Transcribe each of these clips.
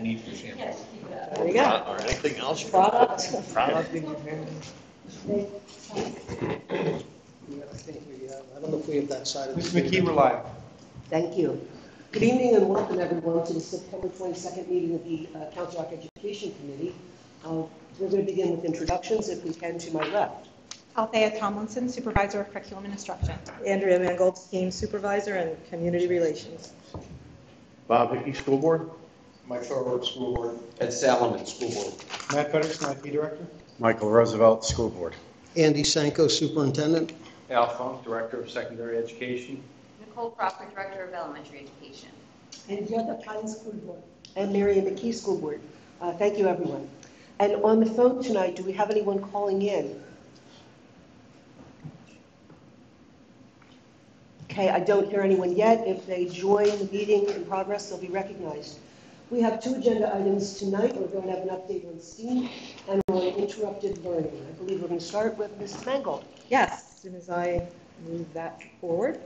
I need your sample. There you go. Or anything else? Product. Product. Yeah, I think we have, I don't know if we have that side of the. Ms. McKee, we're live. Thank you. Good evening and welcome everyone to the September 22nd meeting of the uh, Council Rock Education Committee. Uh, We're going to begin with introductions, if we can, to my left. Althea Tomlinson, Supervisor of Curriculum and Instruction. Andrea Mangold, Team Supervisor and Community Relations. Bob Hickey, School Board? Mike Thorwald, School Board. Ed Salomon, School Board. Matt Pettis, IT Director. Michael Roosevelt, School Board. Andy Sanko, Superintendent. Al Funk, Director of Secondary Education. Nicole Crawford, Director of Elementary Education. And the Pine School Board. And Mary McKee School Board. Uh, Thank you, everyone. And on the phone tonight, do we have anyone calling in? Okay, I don't hear anyone yet. If they join the meeting in progress, they'll be recognized. We have two agenda items tonight. We're going to have an update on STEAM and on interrupted learning. I believe we're going to start with Ms. Mangold. Yes, as soon as I move that forward.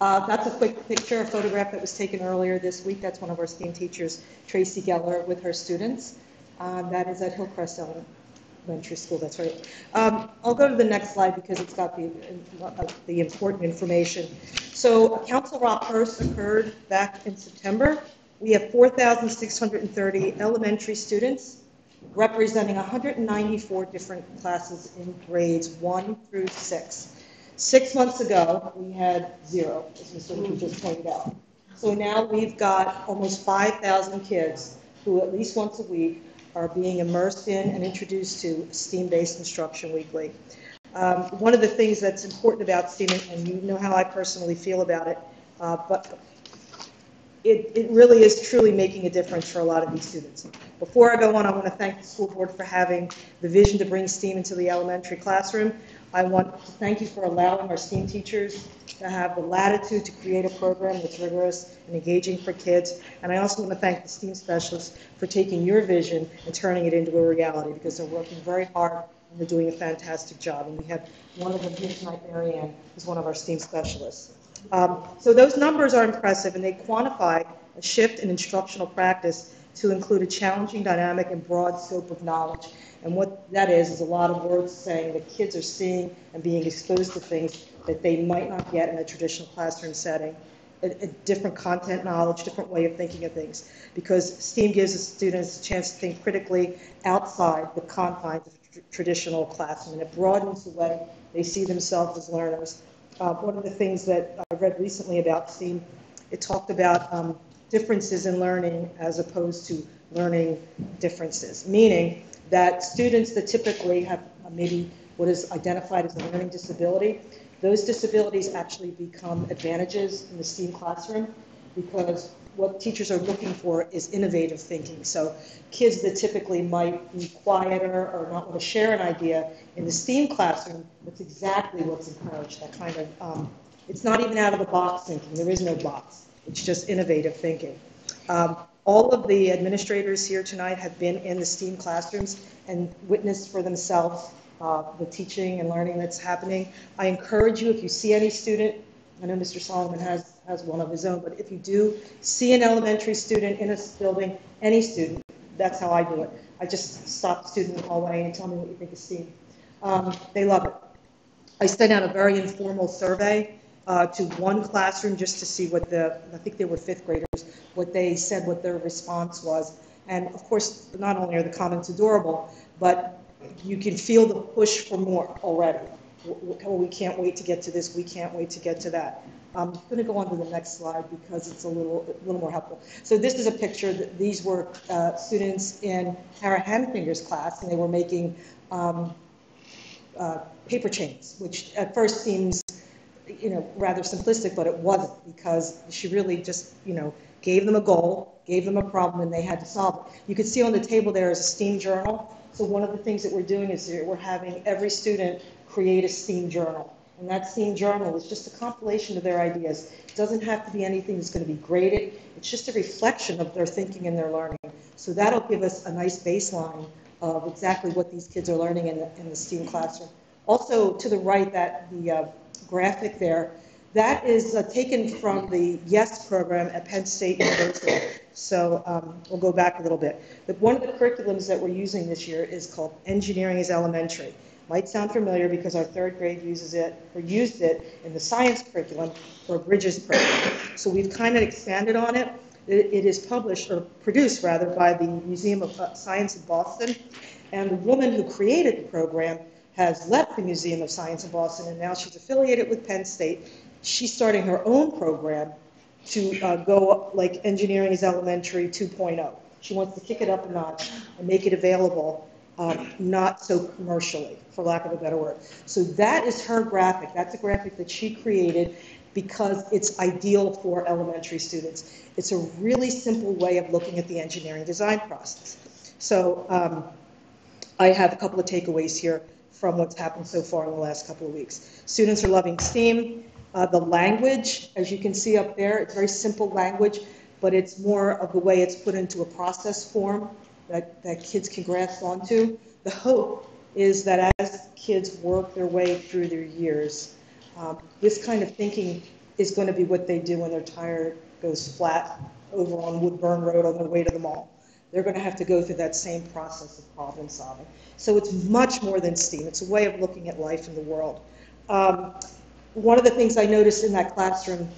Uh, That's a quick picture, a photograph that was taken earlier this week. That's one of our STEAM teachers, Tracy Geller, with her students. Um, That is at Hillcrest Elementary School, that's right. Um, I'll go to the next slide because it's got the, uh, the important information. So Council Rock occurred back in September. We have 4,630 elementary students representing 194 different classes in grades one through six. Six months ago, we had zero, as Mr. Lee just pointed out. So now we've got almost 5,000 kids who at least once a week are being immersed in and introduced to STEAM-based instruction weekly. Um, One of the things that's important about STEAM, and you know how I personally feel about it, uh, but it, it really is truly making a difference for a lot of these students. Before I go on, I want to thank the school board for having the vision to bring STEAM into the elementary classroom. I want to thank you for allowing our STEAM teachers to have the latitude to create a program that's rigorous and engaging for kids. And I also want to thank the STEAM specialists for taking your vision and turning it into a reality because they're working very hard and they're doing a fantastic job. And we have one of them here tonight, Mary Ann, who's one of our STEAM specialists. Um, So those numbers are impressive, and they quantify a shift in instructional practice to include a challenging, dynamic, and broad scope of knowledge. And what that is, is a lot of words saying that kids are seeing and being exposed to things that they might not get in a traditional classroom setting, a, a different content knowledge, different way of thinking of things. Because STEAM gives the students a chance to think critically outside the confines of tr- traditional classroom, and it broadens the way they see themselves as learners. Uh, One of the things that I read recently about STEAM, it talked about um, differences in learning as opposed to learning differences, meaning that students that typically have uh, maybe what is identified as a learning disability, those disabilities actually become advantages in the STEAM classroom because what teachers are looking for is innovative thinking. So kids that typically might be quieter or not want to share an idea, in the STEAM classroom, that's exactly what's encouraged, that kind of, um, it's not even out of the box thinking, there is no box. It's just innovative thinking. Um, all of the administrators here tonight have been in the STEAM classrooms and witnessed for themselves uh, the teaching and learning that's happening. I encourage you, if you see any student, I know Mr. Solomon has, has one of his own, but if you do see an elementary student in a building, any student, that's how I do it. I just stop the student in the hallway and tell me what you think of STEAM. Um, They love it. I sent out a very informal survey uh, to one classroom just to see what the, I think they were fifth graders, what they said, what their response was. And of course, not only are the comments adorable, but you can feel the push for more already. Oh, we can't wait to get to this, we can't wait to get to that. I'm going to go on to the next slide because it's a little, a little more helpful. So this is a picture, that these were uh, students in Tara Hanfinger's class, and they were making um, uh, paper chains, which at first seems, you know, rather simplistic, but it wasn't because she really just, you know, gave them a goal, gave them a problem, and they had to solve it. You can see on the table there is a STEAM journal. So one of the things that we're doing is we're having every student create a STEAM journal. And that STEAM journal is just a compilation of their ideas. It doesn't have to be anything that's going to be graded. It's just a reflection of their thinking and their learning. So that'll give us a nice baseline of exactly what these kids are learning in the, in the STEAM classroom. Also, to the right, that the uh, graphic there, That is uh, taken from the YES program at Penn State University. So um, we'll go back a little bit. But one of the curriculums that we're using this year is called Engineering is Elementary. Might sound familiar because our third grade uses it, or used it in the science curriculum for Bridges program. So we've kind of expanded on it. It it is published, or produced rather, by the Museum of uh, Science in Boston. And the woman who created the program has left the Museum of Science in Boston, and now she's affiliated with Penn State. She's starting her own program to uh, go like Engineering is Elementary 2.0. She wants to kick it up a notch and make it available, um, not so commercially, for lack of a better word. So that is her graphic. That's a graphic that she created because it's ideal for elementary students. It's a really simple way of looking at the engineering design process. So um, I have a couple of takeaways here from what's happened so far in the last couple of weeks. Students are loving STEAM. Uh, the language, as you can see up there, it's very simple language, but it's more of the way it's put into a process form that, that kids can grasp onto. The hope is that as kids work their way through their years, um, this kind of thinking is going to be what they do when their tire goes flat over on Woodburn Road on their way to the mall. They're going to have to go through that same process of problem solving. So it's much more than STEAM. It's a way of looking at life in the world. Um, one of the things I noticed in that classroom,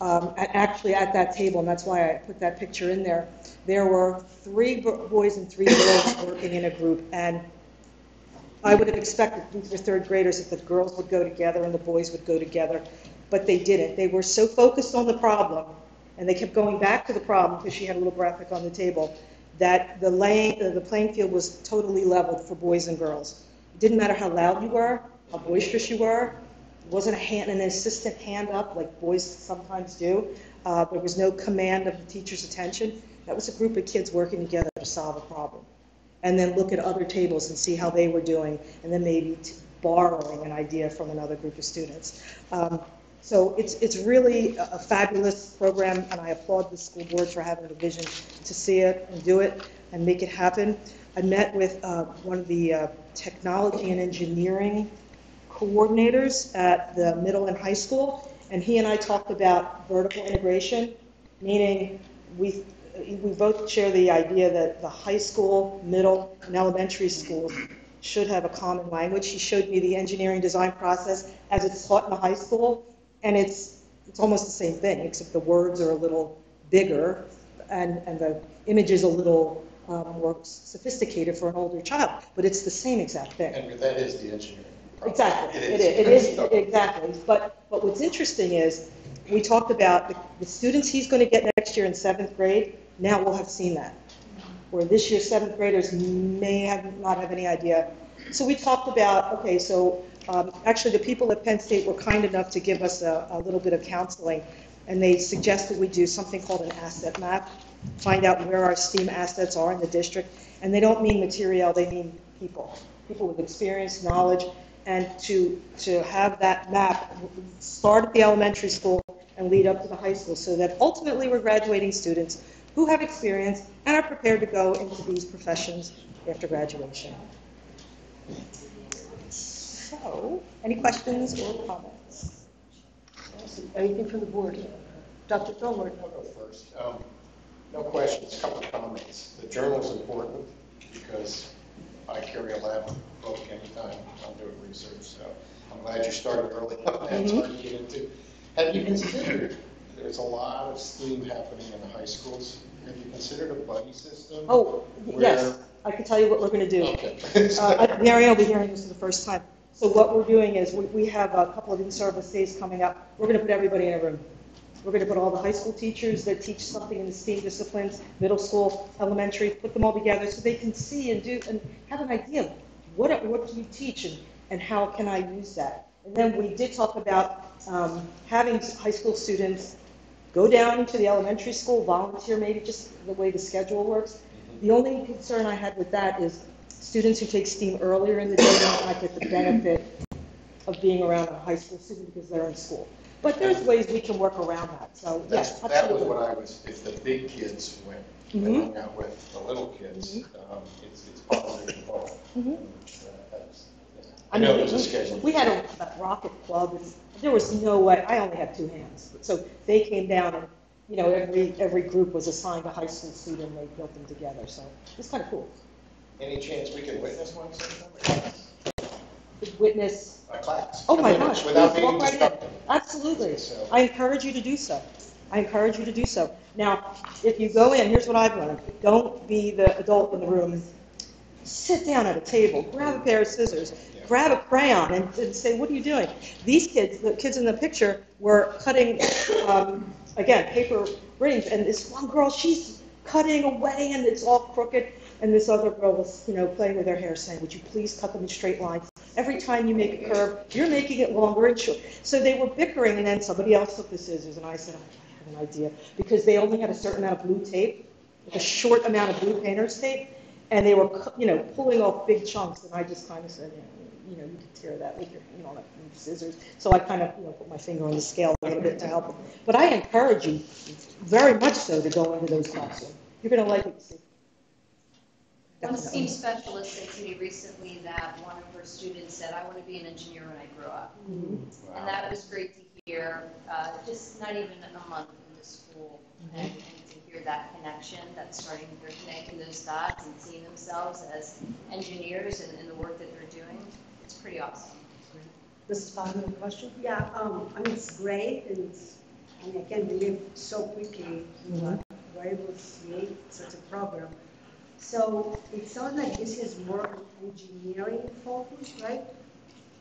um, actually at that table, and that's why I put that picture in there, there were three boys and three girls working in a group, and I would have expected these were third graders that the girls would go together and the boys would go together, but they didn't. They were so focused on the problem, and they kept going back to the problem because she had a little graphic on the table, that the uh, the playing field was totally leveled for boys and girls. It didn't matter how loud you were, how boisterous you were. It wasn't a hand, an assistant hand up like boys sometimes do. Uh, there was no command of the teacher's attention. That was a group of kids working together to solve a problem and then look at other tables and see how they were doing, and then maybe borrowing an idea from another group of students. Um, so it's, it's really a a fabulous program, and I applaud the school board for having the vision to see it and do it and make it happen. I met with uh, one of the uh, technology and engineering coordinators at the middle and high school, and he and I talked about vertical integration, meaning we, we both share the idea that the high school, middle, and elementary schools should have a common language. He showed me the engineering design process as it's taught in the high school, and it's, it's almost the same thing, except the words are a little bigger and, and the image is a little um, more sophisticated for an older child, but it's the same exact thing. And that is the engineering. problem. Exactly, It it is, it is, exactly. But, but what's interesting is, we talked about the, the students he's going to get next year in seventh grade, now we'll have seen that. Where this year's seventh graders may have, not have any idea. So we talked about, okay, so, um, actually, the people at Penn State were kind enough to give us a, a little bit of counseling, and they suggested we do something called an asset map, find out where our STEAM assets are in the district, and they don't mean material, they mean people, people with experience, knowledge, and to, to have that map start at the elementary school and lead up to the high school, so that ultimately we're graduating students who have experience and are prepared to go into these professions after graduation. So, any questions or comments? Anything from the board? Dr. Philmore? I'll go first. Um, No questions, a couple of comments. The journal is important because I carry a lab book anytime I'm doing research, so I'm glad you started early on that, it's hard to get into. Have you considered, there's a lot of STEAM happening in the high schools, have you considered a buddy system? Oh, yes, I can tell you what we're going to do. Okay. Uh, I- Mary will be hearing this for the first time. So what we're doing is, we we have a couple of in-service days coming up. We're going to put everybody in a room. We're going to put all the high school teachers that teach something in the STEAM disciplines, middle school, elementary, put them all together so they can see and do, and have an idea of what, what do you teach and, and how can I use that? And then we did talk about um, having high school students go down to the elementary school, volunteer maybe, just the way the schedule works. The only concern I had with that is students who take STEAM earlier in the day might not get the benefit of being around a high school student because they're in school. But there's ways we can work around that, so, That's, yes, that was what I was, if the big kids went, and Mhm. hung out with the little kids, um, it's, it's positive for both. Mhm. Uh, that's- I mean, there's a we- schedule. We had a a rocket club, and there was no way, I only have two hands. So they came down and, you know, every, every group was assigned a high school student and they built them together. So it's kind of cool. Any chance we can witness one sometime? Witness, A class? oh my gosh, Without please being walk right in. Absolutely. So- I encourage you to do so. I encourage you to do so. Now, if you go in, here's what I've learned. Don't be the adult in the room. Sit down at a table, grab a pair of scissors, grab a crayon, and, and say, what are you doing? These kids, the kids in the picture, were cutting, um, again, paper rings, and this one girl, she's cutting away, and it's all crooked, and this other girl was, you know, playing with her hair, saying, would you please cut them in straight lines? Every time you make a curve, you're making it longer and shorter." So they were bickering, and then somebody else took the scissors, and I said, I have an idea, because they only had a certain amount of blue tape, a short amount of blue painter's tape, and they were, you know, pulling off big chunks, and I just kind of said, yeah, you know, you could tear that with your, you know, like scissors. So I kind of, you know, put my finger on the scale a little bit to help them. But I encourage you, very much so, to go into those classrooms. You're going to like what you see. One STEAM Definitely. specialist said to me recently that one of her students said, I want to be an engineer when I grow up. And that was great to hear, uh, just not even a month in the school. And and to hear that connection, that's starting, they're connecting those dots and seeing themselves as engineers and in the work that they're doing. It's pretty awesome. Mrs. Bowden, have a question? Yeah, um, I mean, it's great, and it's, I mean, I can't believe so quickly that we're able to create such a program. So it sounds like this is more engineering focused, right?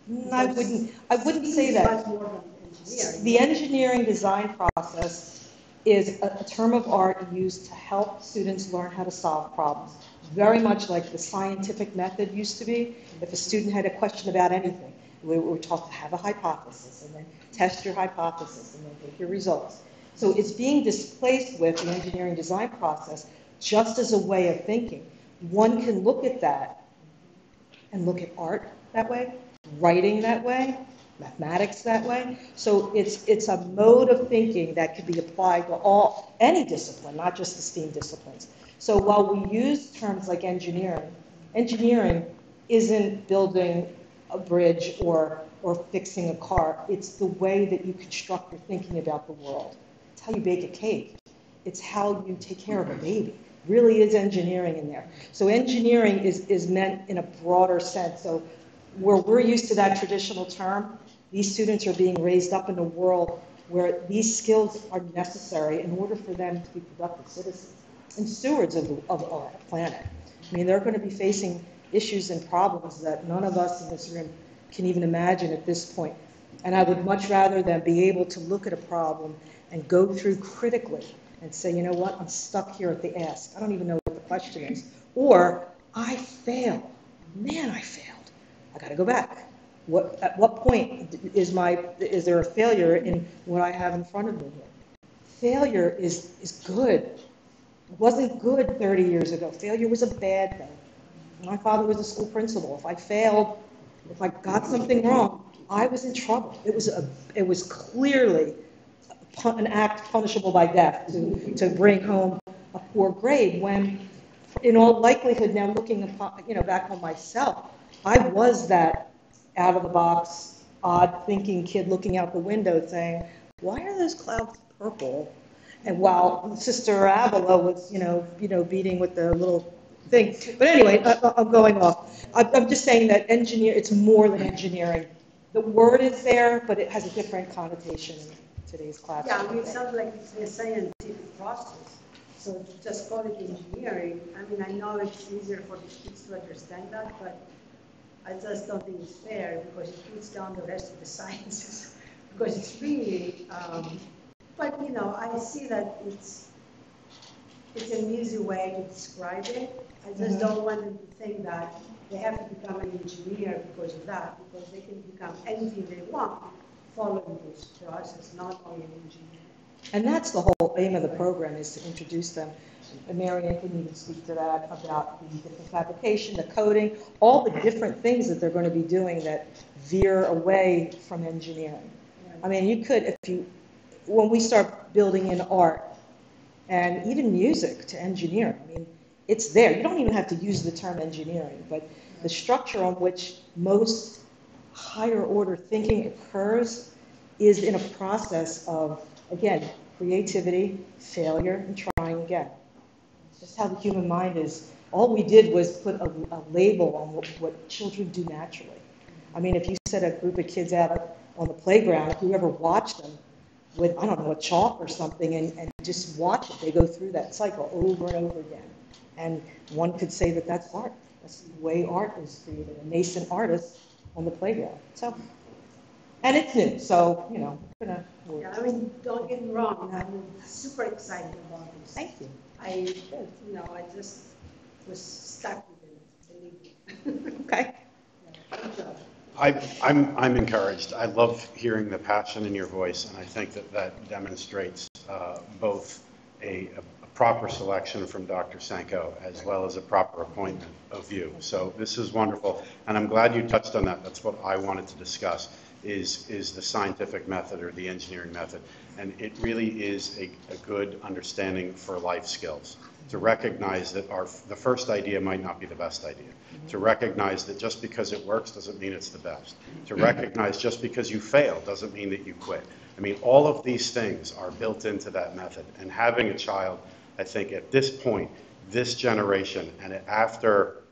Mm, I wouldn't, I wouldn't say that. more than engineering. The engineering design process is a term of art used to help students learn how to solve problems. Very much like the scientific method used to be. If a student had a question about anything, we were taught to have a hypothesis and then test your hypothesis and then take your results. So it's being displaced with the engineering design process just as a way of thinking. One can look at that and look at art that way, writing that way, mathematics that way. So it's, it's a mode of thinking that can be applied to all, any discipline, not just the STEAM disciplines. So while we use terms like engineering, engineering isn't building a bridge or, or fixing a car. It's the way that you construct your thinking about the world. It's how you bake a cake. It's how you take care of a baby. Really is engineering in there. So engineering is, is meant in a broader sense. So where we're used to that traditional term, these students are being raised up in a world where these skills are necessary in order for them to be productive citizens and stewards of, the, of our planet. I mean, they're going to be facing issues and problems that none of us in this room can even imagine at this point. And I would much rather them be able to look at a problem and go through critically and say, you know what, I'm stuck here at the ask. I don't even know what the question is. Or, I failed. Man, I failed. I got to go back. What, at what point is my, is there a failure in what I have in front of me here? Failure is, is good. It wasn't good 30 years ago. Failure was a bad thing. My father was a school principal. If I failed, if I got something wrong, I was in trouble. It was a, it was clearly an act punishable by death to, to bring home a poor grade when, in all likelihood, now looking upon, you know, back on myself, I was that out of the box, odd thinking kid looking out the window saying, why are those clouds purple? And while Sister Avila was, you know, you know, beating with the little thing. But anyway, I, I- I'm going off. I'm, I'm just saying that engineer, it's more than engineering. The word is there, but it has a different connotation in today's class. Yeah, I mean, it sounds like it's a scientific process. So just call it engineering, I mean, I know it's easier for the kids to understand that, but I just don't think it's fair because it puts down the rest of the sciences. Because it's really, um, but you know, I see that it's, it's an easy way to describe it. I just don't want them to think that they have to become an engineer because of that, because they can become anything they want following this process, not only an engineer. And that's the whole aim of the program, is to introduce them. And Marianne can even speak to that, about the different fabrication, the coding, all the different things that they're going to be doing that veer away from engineering. I mean, you could, if you, when we start building in art and even music to engineering, I mean, it's there. You don't even have to use the term engineering, but the structure on which most higher order thinking occurs is in a process of, again, creativity, failure, and trying again. It's just how the human mind is. All we did was put a, a label on what, what children do naturally. I mean, if you set a group of kids out on the playground, if you ever watched them with, I don't know, a chalk or something, and, and just watch it, they go through that cycle over and over again. And one could say that that's art. That's the way art is created, a nascent artist on the playground. So, and it's new, so, you know, we're gonna work. Yeah, I mean, don't get me wrong, I'm super excited about this. Thank you. I, you know, I just was stuck with it, believe me. Okay. Good job. I, I'm, I'm encouraged. I love hearing the passion in your voice, and I think that that demonstrates uh, both a, a proper selection from Dr. Sanko as well as a proper appointment of you. So this is wonderful, and I'm glad you touched on that. That's what I wanted to discuss, is, is the scientific method or the engineering method. And it really is a, a good understanding for life skills, to recognize that our, the first idea might not be the best idea to recognize that just because it works doesn't mean it's the best. To recognize just because you fail doesn't mean that you quit. I mean, all of these things are built into that method. And having a child, I think at this point, this generation, and after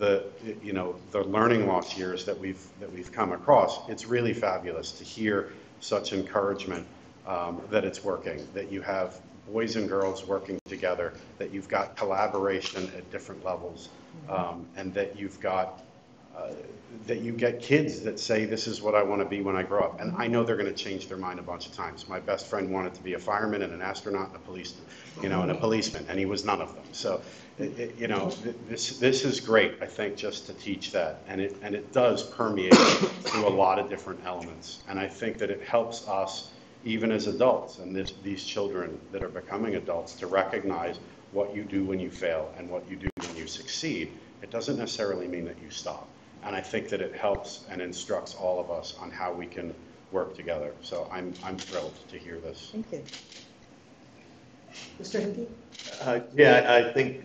the, you know, the learning loss years that we've, that we've come across, it's really fabulous to hear such encouragement um, that it's working, that you have boys and girls working together, that you've got collaboration at different levels, um, and that you've got, uh, that you get kids that say, this is what I want to be when I grow up. And I know they're going to change their mind a bunch of times. My best friend wanted to be a fireman and an astronaut and a police, you know, and a policeman, and he was none of them. So, it- you know, th- this, this is great, I think, just to teach that. And it, and it does permeate through a lot of different elements. And I think that it helps us, even as adults, and this, these children that are becoming adults, to recognize what you do when you fail and what you do when you succeed. It doesn't necessarily mean that you stop. And I think that it helps and instructs all of us on how we can work together. So I'm, I'm thrilled to hear this. Thank you. Mr. Hickey? Uh, Yeah, I think,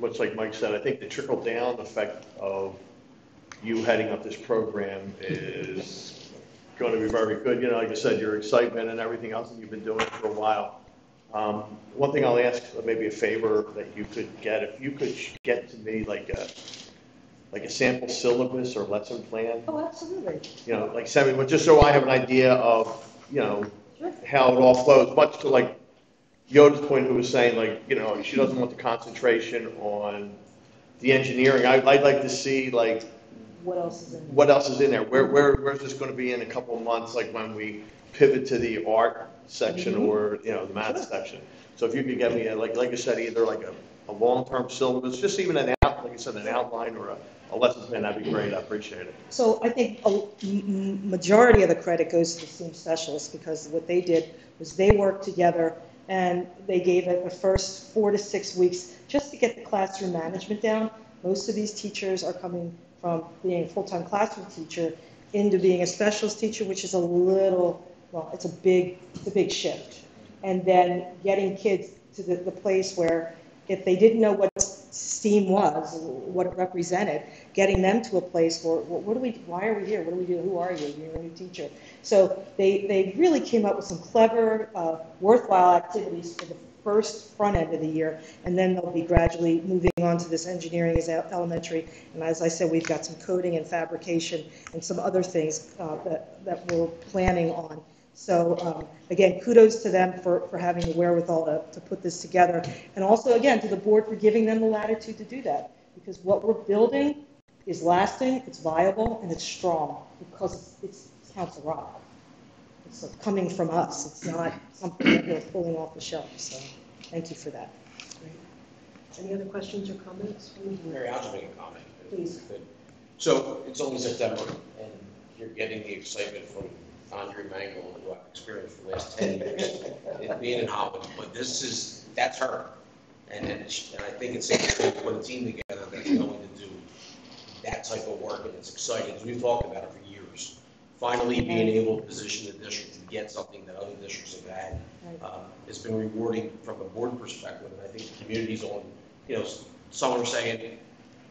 much like Mike said, I think the trickle-down effect of you heading up this program is going to be very good. You know, like I said, your excitement and everything else, and you've been doing it for a while. Um, One thing I'll ask, maybe a favor that you could get, if you could get to me like a, like a sample syllabus or lesson plan, Oh, absolutely. you know, like send me, one, just so I have an idea of, you know, how it all flows, much to like Yoda's point, who was saying like, you know, she doesn't want the concentration on the engineering. I- I'd like to see like, What else is in? there? what else is in there? Where, where, where's this going to be in a couple of months, like when we pivot to the art section mm-hmm. or, you know, the math section? So if you could get me, a- like, like I said, either like a, a long-term syllabus, just even an out, like I said, an outline or a, a lesson plan, that'd be great. I appreciate it. So I think a majority of the credit goes to the STEAM specialists because what they did was they worked together and they gave it the first four to six weeks just to get the classroom management down. Most of these teachers are coming from being a full-time classroom teacher into being a specialist teacher, which is a little, well, it's a big, it's a big shift. And then getting kids to the, the place where if they didn't know what STEAM was, what it represented, getting them to a place where, what do we, why are we here? What do we do? Who are you? You're a new teacher. So they, they really came up with some clever, uh, worthwhile activities for the first front end of the year, and then they'll be gradually moving on to this Engineering is Elementary. And as I said, we've got some coding and fabrication and some other things uh, that, that we're planning on. So um, again, kudos to them for, for having the wherewithal to, to put this together. And also, again, to the board for giving them the latitude to do that. Because what we're building is lasting, it's viable, and it's strong because it's Council Rock. It's coming from us. It's not something that we're pulling off the shelf. So thank you for that. Any other questions or comments? from? Mary, I'll just make a comment. Please. So it's only September, and you're getting the excitement from Andrea Mangold, who I've experienced for the last 10 years, it being in Holland, but this is, that's her. And then and I think it's safe to put a team together that's going to do that type of work, and it's exciting, we've talked about it for years. Finally being able to position the district to get something that other districts have had. Uh, It's been rewarding from a board perspective, and I think the community's on, you know, some are saying,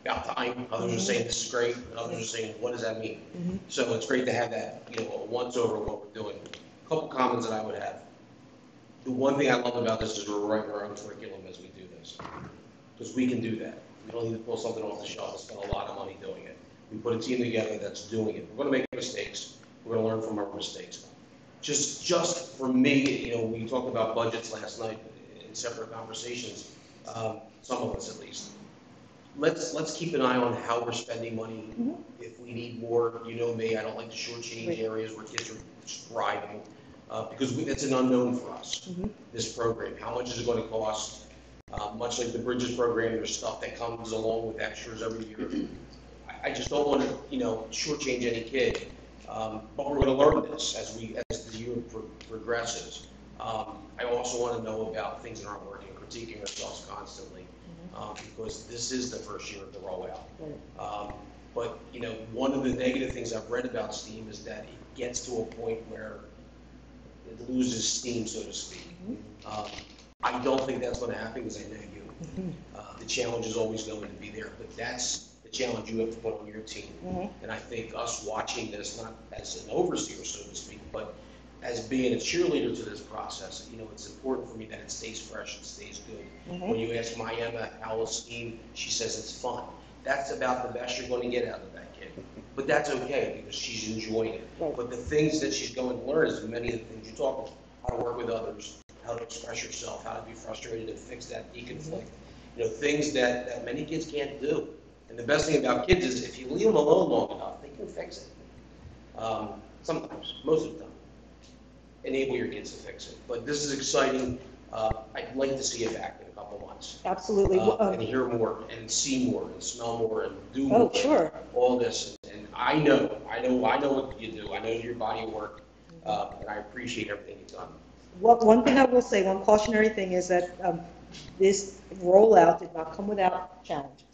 about time. Others are saying this is great, and others are saying, what does that mean? Mhm. So it's great to have that, you know, a once over of what we're doing. A couple comments that I would have. The one thing I love about this is we're writing our own curriculum as we do this. Because we can do that. We don't need to pull something off the shelf and spend a lot of money doing it. We put a team together that's doing it. We're gonna make mistakes. We're gonna learn from our mistakes. Just, just for me, you know, we talked about budgets last night in separate conversations, um, some of us at least. Let's, let's keep an eye on how we're spending money. Mhm. If we need more, you know me, I don't like to shortchange Right. areas where kids are thriving, uh, because we- it's an unknown for us, Mhm. this program. How much is it gonna cost? Uh, much like the Bridges program, there's stuff that comes along with extras every year. I, I just don't wanna, you know, shortchange any kid. Um, but we're gonna learn this as we, as the year pro- progresses. Um, I also wanna know about things that aren't working, critiquing ourselves constantly, um, because this is the first year of the rollout. Right. Um, But, you know, one of the negative things I've read about STEAM is that it gets to a point where it loses steam, so to speak. Um, I don't think that's gonna happen, because I know you. Uh, The challenge is always going to be there, but that's the challenge you have to put on your team. Mhm. And I think us watching this, not as an overseer, so to speak, but as being a cheerleader to this process, you know, it's important for me that it stays fresh and stays good. Mhm. When you ask my Emma how is STEAM, she says it's fun. That's about the best you're going to get out of that kid. But that's okay because she's enjoying it. Right. But the things that she's going to learn is many of the things you talk about, how to work with others, how to express yourself, how to be frustrated and fix that deconflict. You know, things that, that many kids can't do. And the best thing about kids is if you leave them alone long enough, they can fix it. Um, sometimes, most of the time. Enable your kids to fix it. But this is exciting. Uh, I'd like to see it back in a couple months. Absolutely. Uh, Um, and hear more, and see more, and smell more, and do Oh, more. sure. All this, and I know, I know, I know what you do. I know your body of work, uh, and I appreciate everything you've done. One one thing I will say, one cautionary thing is that um, this rollout did not come without challenges.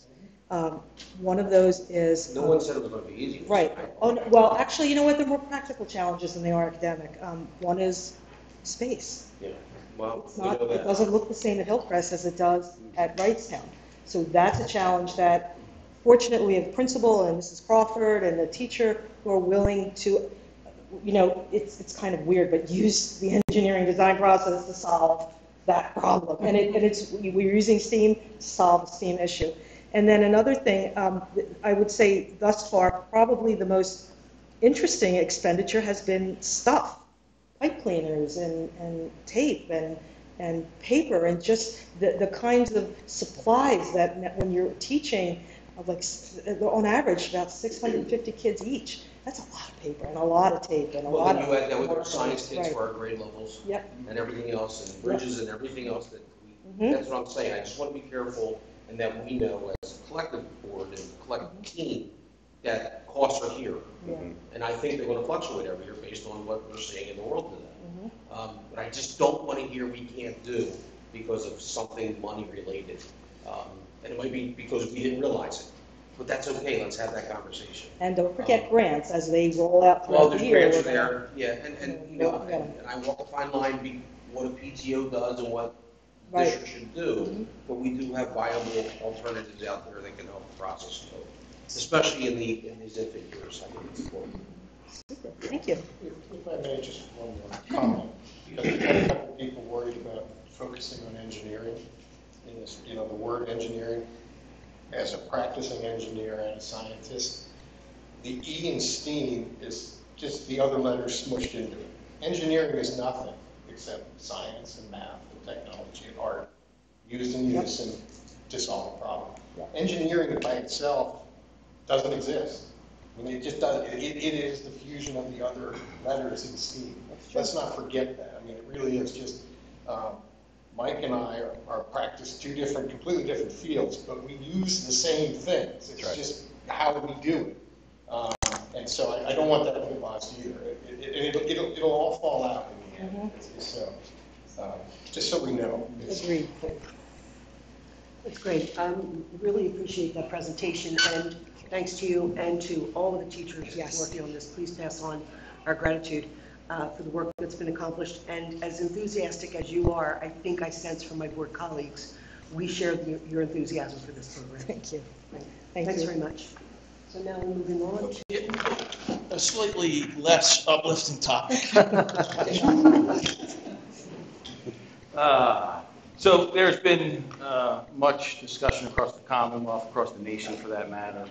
Um, One of those is. No one said it was going to be easy. Right. Oh, no, well, actually, you know what, they're more practical challenges than they are academic. Um, One is space. Yeah, well, It's we not, know it that. doesn't look the same at Hillcrest as it does at Wrightstown. So that's a challenge that fortunately we have principal and Mrs. Crawford and the teacher who are willing to, you know, it's, it's kind of weird, but use the engineering design process to solve that problem. And it, and it's, we- we're using STEAM to solve a STEAM issue. And then another thing, um, I would say thus far, probably the most interesting expenditure has been stuff pipe cleaners and, and tape and, and paper and just the, the kinds of supplies that when you're teaching, like, on average, about 650 kids each. That's a lot of paper and a lot of tape and a Well, lot of. you add that with our science kids Right. for our grade levels. Yep. And everything else, and bridges and everything else that we, Mhm. that's what I'm saying. I just want to be careful and that we know a collective board and collective team that costs are here. Yeah. And I think they're going to fluctuate every year based on what we're seeing in the world today. Mhm. Um, But I just don't want to hear we can't do because of something money related. Um, And it might be because we didn't realize it. But that's okay, let's have that conversation. And don't forget grants as they roll out Well, throughout the there's year. grants there, yeah, and, and, you know, and and I walk a fine line between what a PTO does and what Right. district should do, Mhm. but we do have viable alternatives out there that can help the process go, especially in the, in these infant years, I think it's important. Super, Thank you. If if I may, just one more comment, because we've had a couple of people worried about focusing on engineering, in this, you know, the word engineering, as a practicing engineer and a scientist, the E in STEAM is just the other letters smushed into it. Engineering is nothing except science and math and technology and art used in unison to solve a problem. Yep. Engineering by itself doesn't exist. I mean, it just does, it, it is the fusion of the other letters in STEAM. Let's not forget that. I mean, it really is just, um, Mike and I are, are practice two different, completely different fields, but we use the same things. It's Right. just how we do it. Um, and so I, I don't want that to get lost either. It, it, it'll, it'll, it'll all fall out in the end. It's- So, um, just so we know. Agreed. That's great. I really appreciate that presentation, and thanks to you and to all of the teachers Yes. working on this. Please pass on our gratitude uh, for the work that's been accomplished. And as enthusiastic as you are, I think I sense from my board colleagues, we share the- your enthusiasm for this program. Thank you. Thank Thanks you. very much. So now we're moving on to A slightly less uplifting topic. Uh, So there's been uh, much discussion across the Commonwealth, across the nation for that matter,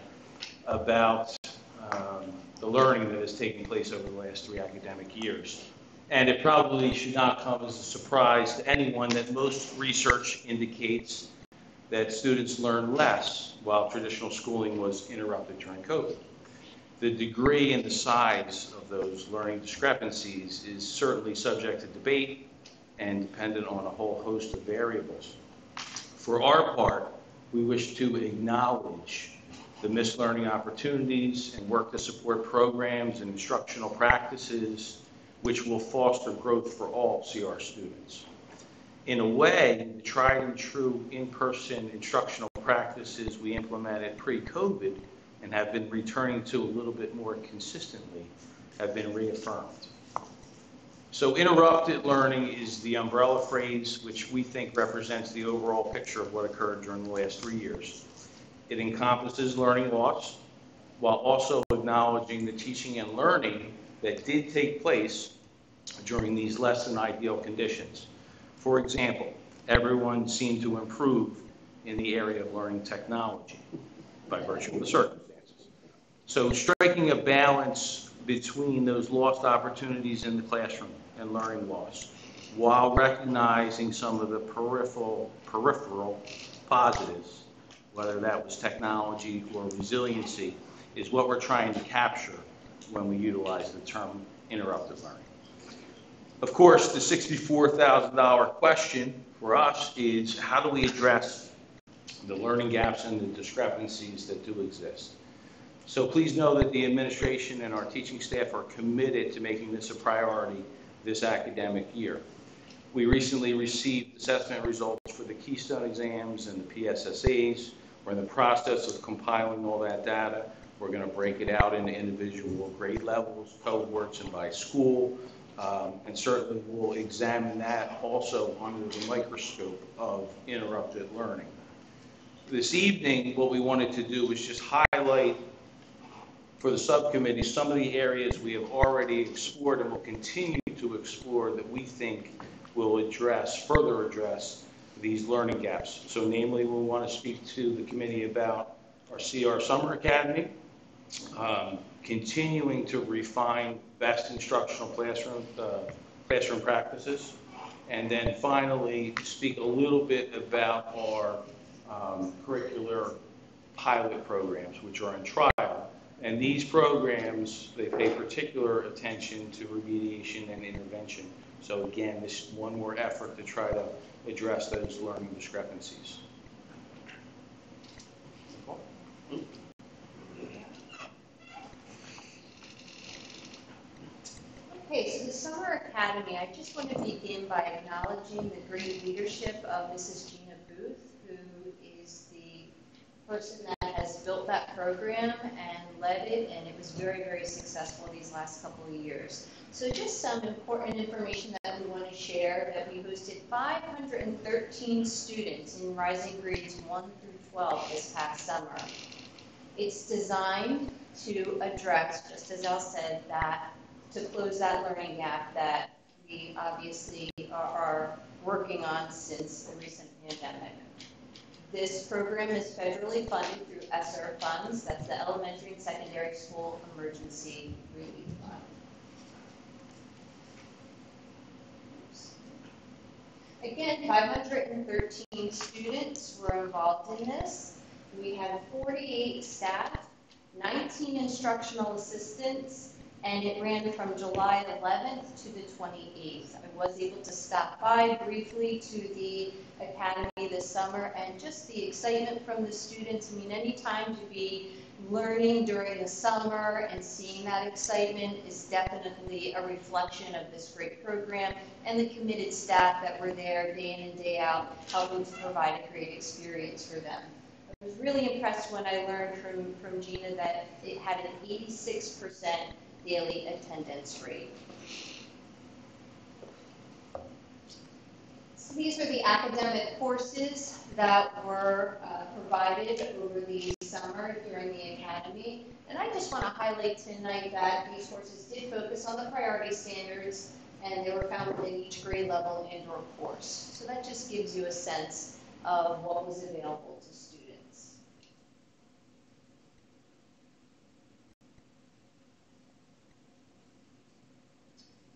about um, the learning that has taken place over the last three academic years. And it probably should not come as a surprise to anyone that most research indicates that students learn less while traditional schooling was interrupted during COVID. The degree and the size of those learning discrepancies is certainly subject to debate and dependent on a whole host of variables. For our part, we wish to acknowledge the missed learning opportunities and work to support programs and instructional practices which will foster growth for all CR students. In a way, the tried and true in-person instructional practices we implemented pre-COVID and have been returning to a little bit more consistently have been reaffirmed. So interrupted learning is the umbrella phrase which we think represents the overall picture of what occurred during the last three years. It encompasses learning loss while also acknowledging the teaching and learning that did take place during these less than ideal conditions. For example, everyone seemed to improve in the area of learning technology by virtue of the circumstances. So striking a balance between those lost opportunities in the classroom and learning loss, while recognizing some of the peripheral, peripheral positives, whether that was technology or resiliency, is what we're trying to capture when we utilize the term interrupted learning. Of course, the $64,000 question for us is how do we address the learning gaps and the discrepancies that do exist? So please know that the administration and our teaching staff are committed to making this a priority this academic year. We recently received assessment results for the Keystone exams and the PSSAs. We're in the process of compiling all that data. We're going to break it out into individual grade levels, cohorts, and by school. Um, And certainly we'll examine that also under the microscope of interrupted learning. This evening, what we wanted to do was just highlight for the subcommittee some of the areas we have already explored and will continue to explore that we think will address, further address these learning gaps. So namely, we want to speak to the committee about our CR Summer Academy, um, continuing to refine best instructional classroom, uh, classroom practices, and then finally, speak a little bit about our um, curricular pilot programs, which are in trial. And these programs, they pay particular attention to remediation and intervention. So again, this one more effort to try to address those learning discrepancies. Okay, so the Summer Academy, I just want to begin by acknowledging the great leadership of Mrs. Gina Booth, who is the person that has built that program and led it, and it was very, very successful these last couple of years. So just some important information that we want to share, that we hosted 513 students in rising grades 1 through 12 this past summer. It's designed to address, just as Al said, that, to close that learning gap that we obviously are, are working on since the recent pandemic. This program is federally funded through ESSER funds, that's the Elementary and Secondary School Emergency Relief Fund. Again, 513 students were involved in this. We had 48 staff, 19 instructional assistants, and it ran from July 11th to the 28th. I was able to stop by briefly to the academy this summer, and just the excitement from the students. I mean, any time to be learning during the summer and seeing that excitement is definitely a reflection of this great program and the committed staff that were there day in and day out, helping to provide a great experience for them. I was really impressed when I learned from, from Gina that it had an 86% daily attendance rate. So these are the academic courses that were uh, provided over the summer during the academy. And I just want to highlight tonight that these courses did focus on the priority standards and they were found within each grade level and or course. So that just gives you a sense of what was available to students.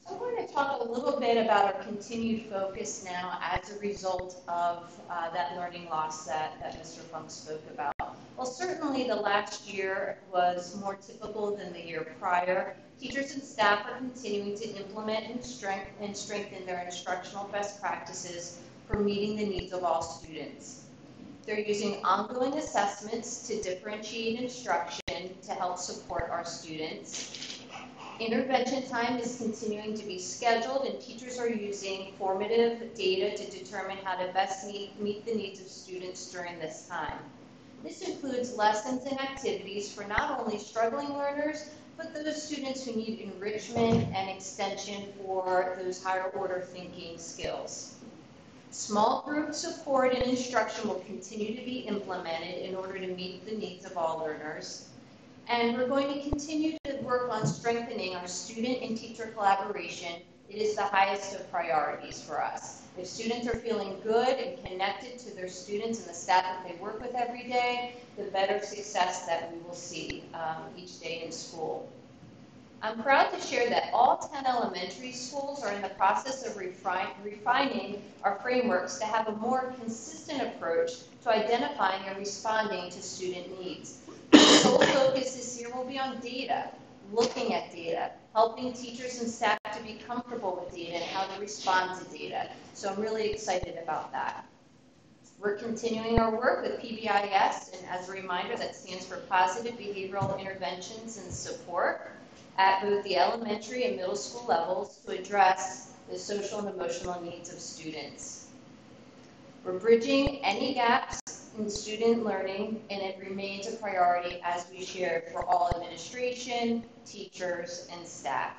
So I'm going to talk a little bit about our continued focus now as a result of uh, that learning loss that, that Mr. Funk spoke about. Well, certainly the last year was more typical than the year prior. Teachers and staff are continuing to implement and strengthen, and strengthen their instructional best practices for meeting the needs of all students. They're using ongoing assessments to differentiate instruction to help support our students. Intervention time is continuing to be scheduled and teachers are using formative data to determine how to best meet, meet the needs of students during this time. This includes lessons and activities for not only struggling learners, but those students who need enrichment and extension for those higher order thinking skills. Small group support and instruction will continue to be implemented in order to meet the needs of all learners. And we're going to continue work on strengthening our student and teacher collaboration. It is the highest of priorities for us. If students are feeling good and connected to their students and the staff that they work with every day, the better success that we will see um, each day in school. I'm proud to share that all 10 elementary schools are in the process of refining our frameworks to have a more consistent approach to identifying and responding to student needs. The sole focus this year will be on data, looking at data, helping teachers and staff to be comfortable with data and how to respond to data. So I'm really excited about that. We're continuing our work with PBIS, and as a reminder, that stands for Positive Behavioral Interventions and Support at both the elementary and middle school levels to address the social and emotional needs of students. We're bridging any gaps in student learning, and it remains a priority as we share for all administration, teachers, and staff.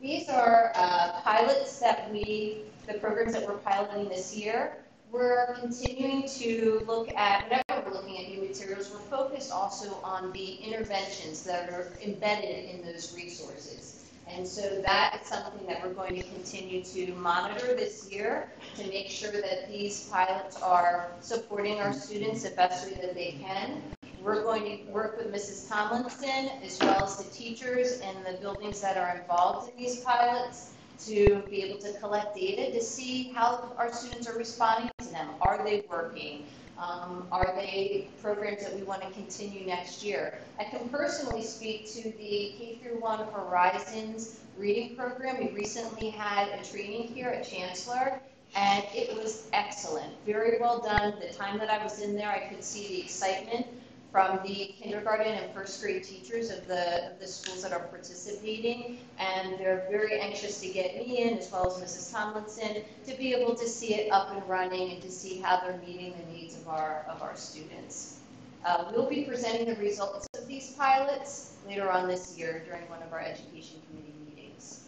These are uh, pilots that we, the programs that we're piloting this year. We're continuing to look at, whenever we're looking at new materials, we're focused also on the interventions that are embedded in those resources. And so that is something that we're going to continue to monitor this year to make sure that these pilots are supporting our students the best way that they can. We're going to work with Mrs. Tomlinson as well as the teachers and the buildings that are involved in these pilots to be able to collect data to see how our students are responding to them. Are they working? Um, are they programs that we want to continue next year? I can personally speak to the K through 1 Horizons reading program. We recently had a training here at Chancellor, and it was excellent. Very well done. The time that I was in there, I could see the excitement from the kindergarten and first grade teachers of the, of the schools that are participating, and they're very anxious to get me in, as well as Mrs. Tomlinson, to be able to see it up and running and to see how they're meeting the needs of our, of our students. Uh, we'll be presenting the results of these pilots later on this year during one of our education committee meetings.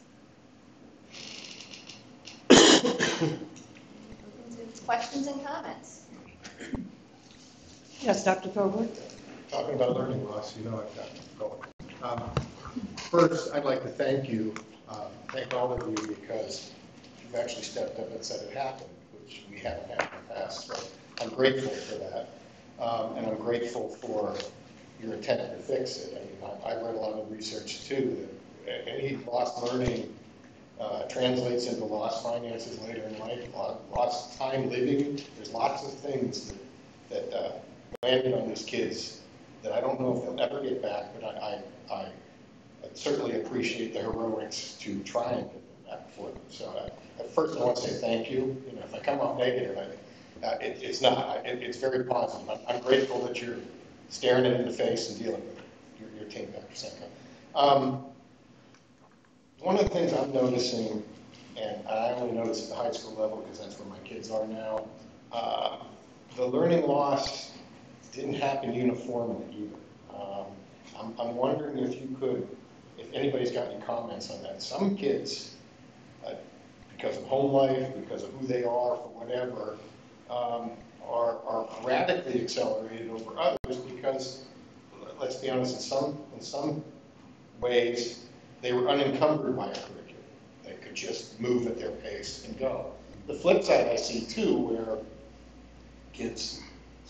Questions and comments. Yes, Dr. Thorburn? Talking about learning loss, you know I've got to go. Um, First, I'd like to thank you, um, thank all of you, because you've actually stepped up and said it happened, which we haven't had in the past. So I'm grateful for that. Um, And I'm grateful for your attempt to fix it. I mean, I- I read a lot of research too, that any lost learning uh, translates into lost finances later in life, lo- lost time living. There's lots of things that, that uh, landed on these kids that I don't know if they'll ever get back, but I, I, I certainly appreciate the heroics to try and get them back for them. So at first I want to say thank you. You know, if I come off negative, I, uh, it, it's not, I- it, it's very positive. I'm, I'm grateful that you're staring it in the face and dealing with it, your, your team, Dr. Sanko. Um, one of the things I'm noticing, and I only notice at the high school level because that's where my kids are now, uh, the learning loss didn't happen uniformly either. Um, I'm, I'm wondering if you could, if anybody's got any comments on that. Some kids uh, because of home life, because of who they are, for whatever, um, are, are radically accelerated over others because, let's be honest, in some, in some ways, they were unencumbered by a curriculum. They could just move at their pace and go. The flip side I see too, where kids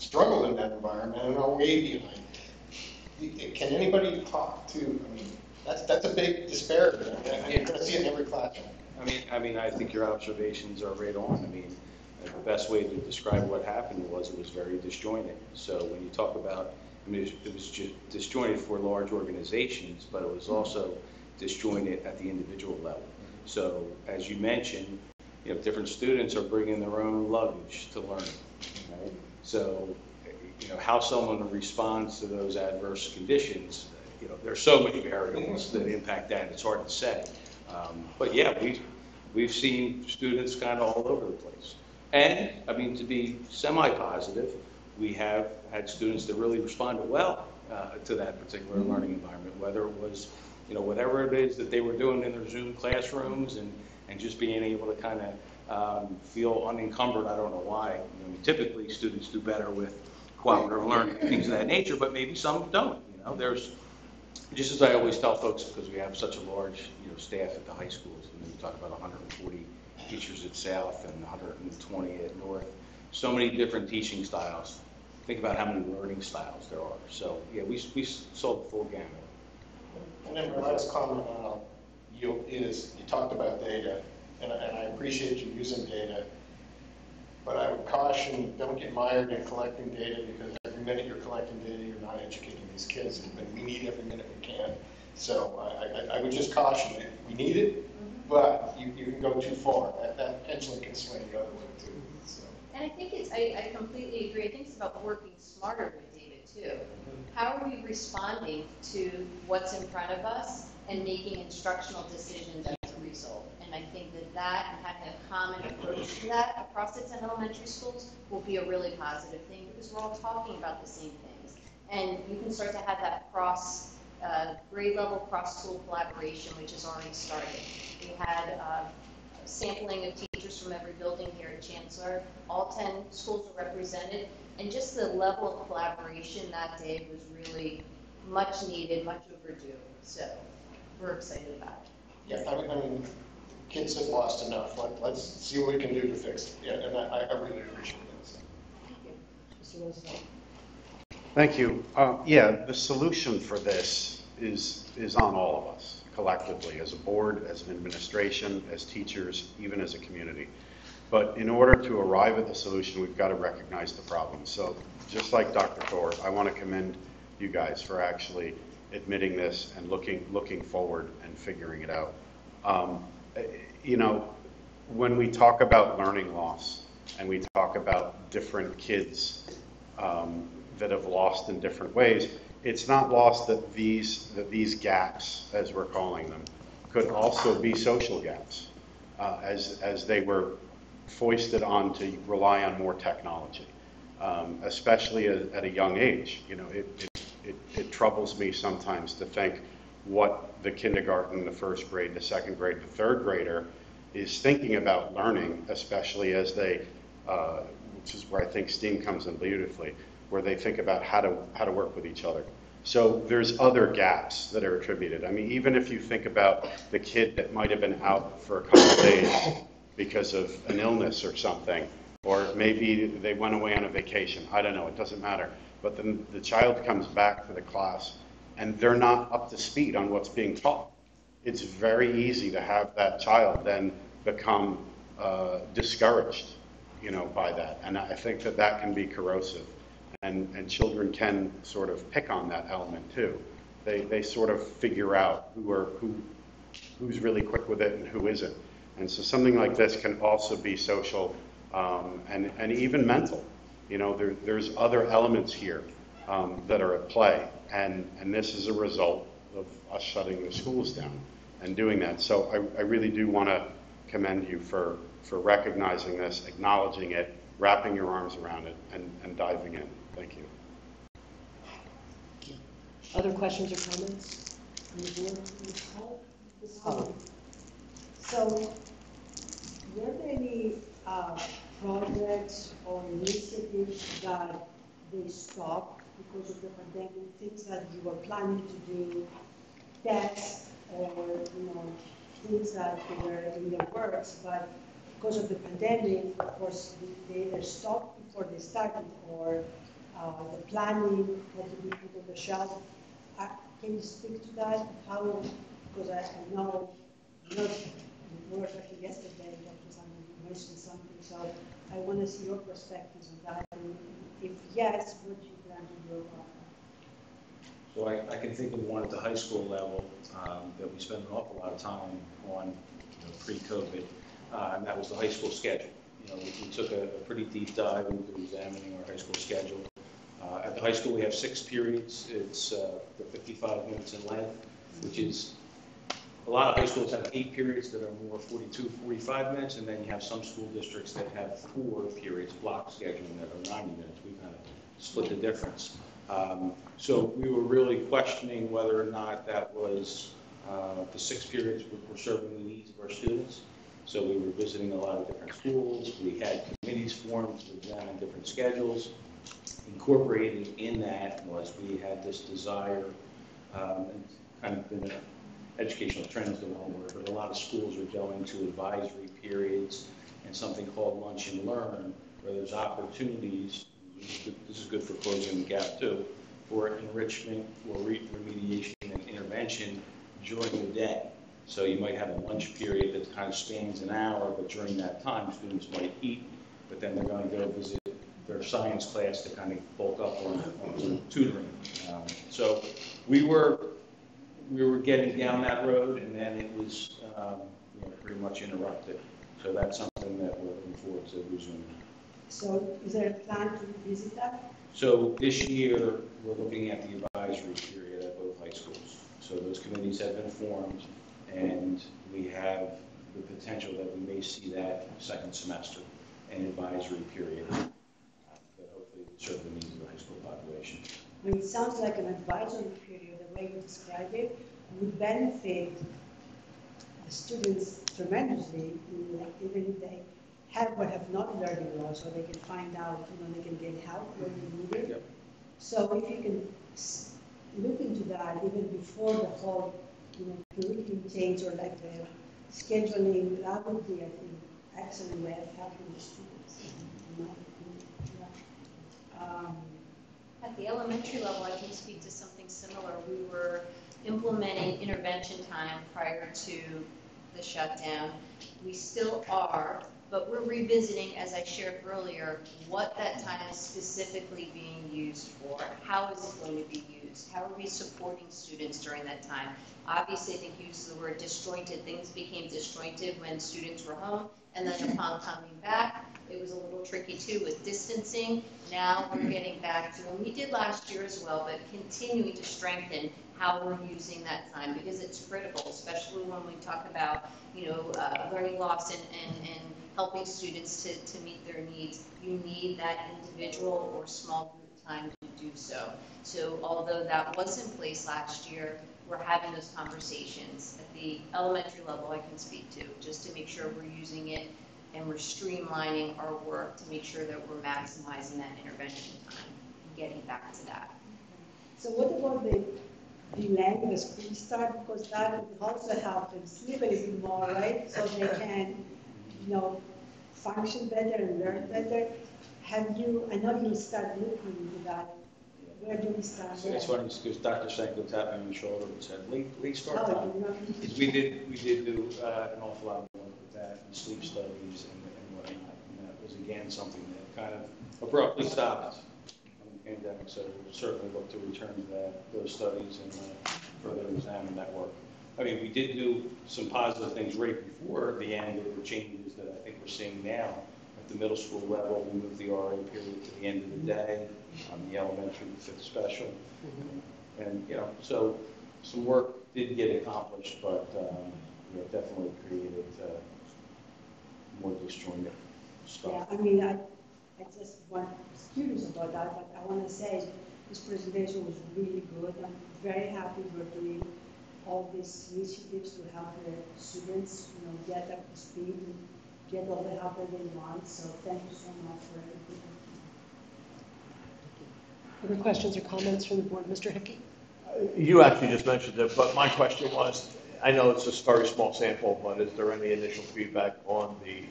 struggle in that environment and are way behind. Can anybody talk to, I mean, that's, that's a big disparity. and You're gonna see it in every classroom. I mean, I mean, I think your observations are right on. I mean, the best way to describe what happened was it was very disjointed. So when you talk about, I mean, it was- it was just disjointed for large organizations, but it was also disjointed at the individual level. So as you mentioned, you know, different students are bringing their own luggage to learn. right? So, you know, how someone responds to those adverse conditions, you know, there's so many variables that impact that, it's hard to say. Um, But yeah, we, we've seen students kind of all over the place. And, I mean, to be semi-positive, we have had students that really responded well uh, to that particular learning environment, whether it was, you know, whatever it is that they were doing in their Zoom classrooms and, and just being able to kind of um, feel unencumbered, I don't know why. Typically, students do better with cooperative learning, things of that nature, but maybe some don't, you know, there's, just as I always tell folks, because we have such a large, you know, staff at the high schools, we talk about 140 teachers at South and 120 at North, so many different teaching styles. Think about how many learning styles there are. So, yeah, we, we saw the full gamut. And then my last comment on you is, you talked about data, and I, and I appreciate you using data, but I would caution, don't get mired in collecting data, because every minute you're collecting data, you're not educating these kids, and we need every minute we can. So I, I, I would just caution you, we need it, mm-hmm. but you, you can go too far, that, that pendulum can swing the other way too, so. And I think it's, I, I completely agree, I think it's about working smarter with data too. Mm-hmm. How are we responding to what's in front of us and making instructional decisions as a result? And I think that that, and having a common approach to that across the 10 elementary schools will be a really positive thing, because we're all talking about the same things. And you can start to have that cross, uh, grade level cross-school collaboration, which has already started. We had uh, sampling of teachers from every building here at Chancellor. All 10 schools were represented, and just the level of collaboration that day was really much needed, much overdue. So we're excited about it. I mean, kids have lost enough, Let, let's see what we can do to fix it, yeah, and I, I really appreciate that. so. Mr. Roosevelt. Thank you. Uh, Yeah, the solution for this is, is on all of us collectively, as a board, as an administration, as teachers, even as a community. But in order to arrive at the solution, we've got to recognize the problem. So just like Dr. Thor, I want to commend you guys for actually admitting this and looking, looking forward and figuring it out. Um, You know, when we talk about learning loss and we talk about different kids um, that have lost in different ways, it's not lost that these, that these gaps, as we're calling them, could also be social gaps, uh, as, as they were foisted on to rely on more technology, um, especially at, a young age. You know, it, it, it, it troubles me sometimes to think what the kindergarten, the first grade, the second grade, the third grader is thinking about learning, especially as they, uh, which is where I think STEAM comes in beautifully, where they think about how to, how to work with each other. So there's other gaps that are attributed. I mean, even if you think about the kid that might have been out for a couple of days because of an illness or something, or maybe they went away on a vacation, I don't know, it doesn't matter. But then the child comes back to the class and they're not up to speed on what's being taught. It's very easy to have that child then become uh, discouraged, you know, by that. And I think that that can be corrosive. And, and children can sort of pick on that element too. They, they sort of figure out who are, who, who's really quick with it and who isn't. And so something like this can also be social um, and, and even mental. You know, there, there's other elements here um, that are at play. And, and this is a result of us shutting the schools down and doing that. So I, I really do want to commend you for, for recognizing this, acknowledging it, wrapping your arms around it, and, and diving in. Thank you. Other questions or comments? from the board? Ms. Hall? Ms. Hall? So were there any uh, projects or initiatives that they stopped because of the pandemic, things that you were planning to do, tests or, you know, things that were in the works, but because of the pandemic, of course, they either stopped before they started or uh, the planning had to be put on the shelf. Uh, Can you speak to that? How, because I know, not, we were talking yesterday, Dr. Simon mentioned something, so I want to see your perspectives on that. and If yes, what you So I, I can think of one at the high school level um, that we spent an awful lot of time on, you know, pre-COVID, uh, and that was the high school schedule. You know, we we took a a pretty deep dive into examining our high school schedule. Uh, At the high school, we have six periods. It's uh, the 55 minutes in length, which is, a lot of high schools have eight periods that are more 42, 45 minutes, and then you have some school districts that have four periods, block scheduling that are 90 minutes. We kind of split the difference. Um, So we were really questioning whether or not that was, uh, the six periods were- serving the needs of our students. So we were visiting a lot of different schools. We had committees formed to examine different schedules. Incorporated in that was we had this desire, um, kind of been an educational trends the wrong word, but a lot of schools are going to advisory periods and something called lunch and learn, where there's opportunities, this is good- for closing the gap too, for enrichment, for re- remediation and intervention during the day. So you might have a lunch period that kind of spans an hour, but during that time, students might eat, but then they're going to go visit their science class to kind of bulk up on, on tutoring. Um, So we were, we were getting down that road, and then it was, um, you know, pretty much interrupted. So that's something that we're looking forward to resuming. So is there a plan to revisit that? So this year, we're looking at the advisory period at both high schools. So those committees have been formed, and we have the potential that we may see that second semester, an advisory period uh, that hopefully will serve the needs of the high school population. I mean, it sounds like an advisory period, the way you describe it, would benefit the students tremendously, even if they have or have not learning loss, so they can find out, you know, they can get help when they need it. Yep. So if you can look into that even before the whole, you know, curriculum change or like the scheduling, that would be, I think, excellent way of helping the students. in my opinion. Um, At the elementary level, I can speak to something similar. We were implementing intervention time prior to the shutdown. We still are, but we're revisiting, as I shared earlier, what that time is specifically being used for. How is it going to be used? How are we supporting students during that time? Obviously, I think you used the word disjointed. Things became disjointed when students were home, and then upon coming back, it was a little tricky too with distancing. Now we're getting back to, and we did last year as well, but continuing to strengthen how we're using that time because it's critical, especially when we talk about, you know, uh, learning loss and, and, and helping students to, to meet their needs. You need that individual or small group time to do so. So although that was in place last year, we're having those conversations at the elementary level I can speak to, just to make sure we're using it and we're streamlining our work to make sure that we're maximizing that intervention time, and getting back to that. So what about the the school start, because that would also help them sleep a little bit more, right? So they can, you know, function better and learn better. Have you, I know you start looking into that, where do we start? So It's funny, because Dr. Sanko tapped me on the shoulder and said, late, late start Oh, time. we did, we did do uh, an awful lot of work with that, and sleep studies and and whatnot. And that was again something that kind of abruptly stopped pandemic, so we'll certainly look to return to that, those studies and uh, further examine that work. I mean, we did do some positive things right before the end of the changes that I think we're seeing now. At the middle school level, we moved the RA period to the end of the day, on the elementary, fifth special. And, you know, so some work did get accomplished, but, um, you know, definitely created, uh, more disjointed Yeah. I mean, I, I just want, was curious about that, but I want to say this presentation was really good. I'm very happy we're doing all these initiatives to help the students, you know, get up to speed and get all the help that they want, so thank you so much for everything. Other questions or comments from the board? Mr. Hickey? Uh, you actually just mentioned it, but my question was, I know it's a very small sample, but is there any initial feedback on the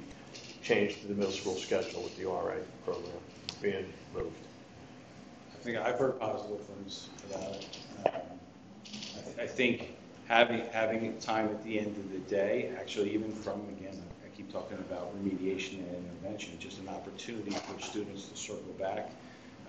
change to the middle school schedule with the RA program being moved? I think I've heard positive things about it. Um, I th- I think having, having time at the end of the day, actually even from, again, I keep talking about remediation and intervention, just an opportunity for students to circle back.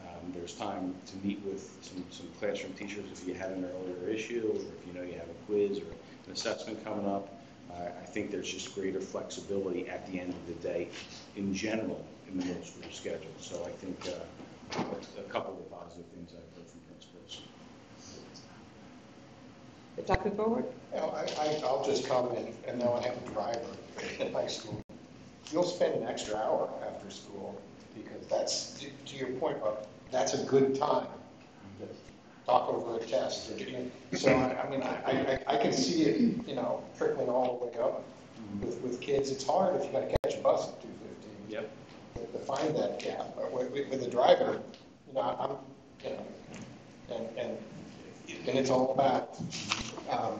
Um, There's time to meet with some, some classroom teachers if you had an earlier issue, or if you know you have a quiz or an assessment coming up. I think there's just greater flexibility at the end of the day in general in the middle school schedule. So I think uh, that's a couple of positive things I've heard from principals. Dr. Forward? You know, I, I, I'll just comment, and now I have a driver in high school. You'll spend an extra hour after school, because that's, to- to your point, Bob, that's a good time to talk over a test, or, so I, I mean, I, I, I can see it, you know, trickling all the way up with, with kids. It's hard if you gotta catch a bus at two fifteen. Yep. To find that gap, but with, with the driver, you know, I'm, you know, and, and, and it's all about, um,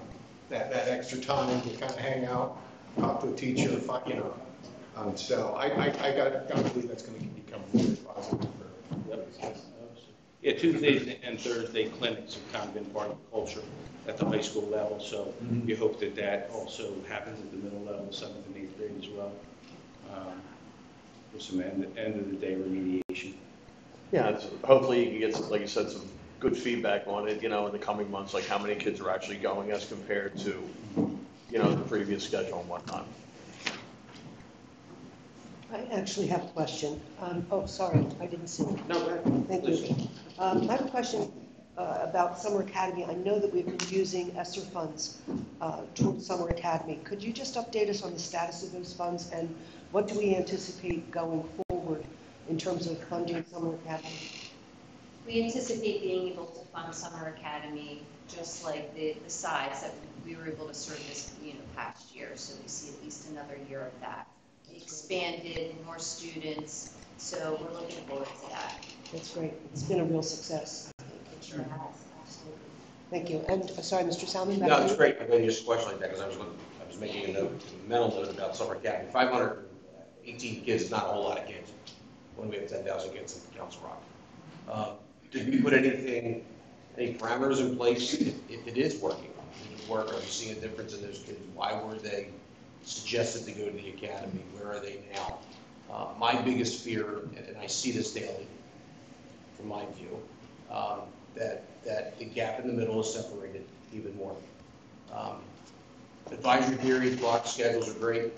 that, that extra time to kind of hang out, talk to a teacher, find, you know. Um, so I, I, I gotta, believe that's gonna become really positive for. Yeah, Tuesdays and Thursday clinics have kind of been part of the culture at the high school level, so we hope that that also happens at the middle level, seventh and eighth grade as well. um, With some end, end of the day remediation. Yeah, it's- hopefully you can get, some- like you said, some good feedback on it, you know, in the coming months, like how many kids are actually going as compared to, you know, the previous schedule and whatnot. I actually have a question. Um, Oh, sorry, I didn't see it. No, go. Thank you. Um, I have a question uh, about Summer Academy. I know that we've been using ESSER funds uh, towards Summer Academy. Could you just update us on the status of those funds and what do we anticipate going forward in terms of funding Summer Academy? We anticipate being able to fund Summer Academy just like the, the size that we were able to serve this, you know, past year. So we see at least another year of that. Expanded, more students, so we're looking forward to that. That's great. It's been a real success. It sure has, absolutely. Thank you. And, uh, sorry, Mr. Salmon, No, it's great, I mean, just a question like that, because I was, looking- I was making a note, a mental note about Summer Academy. Five hundred eighteen kids is not a whole lot of kids, when we have ten thousand kids in Council Rock. Uh, Did we put anything, any parameters in place if if it is working? Did it work, are you seeing a difference in those kids? Why were they suggested to go to the academy? Where are they now? Uh, My biggest fear, and I see this daily, from my view, um, that, that the gap in the middle is separated even more. Um, Advisory periods, block schedules are great.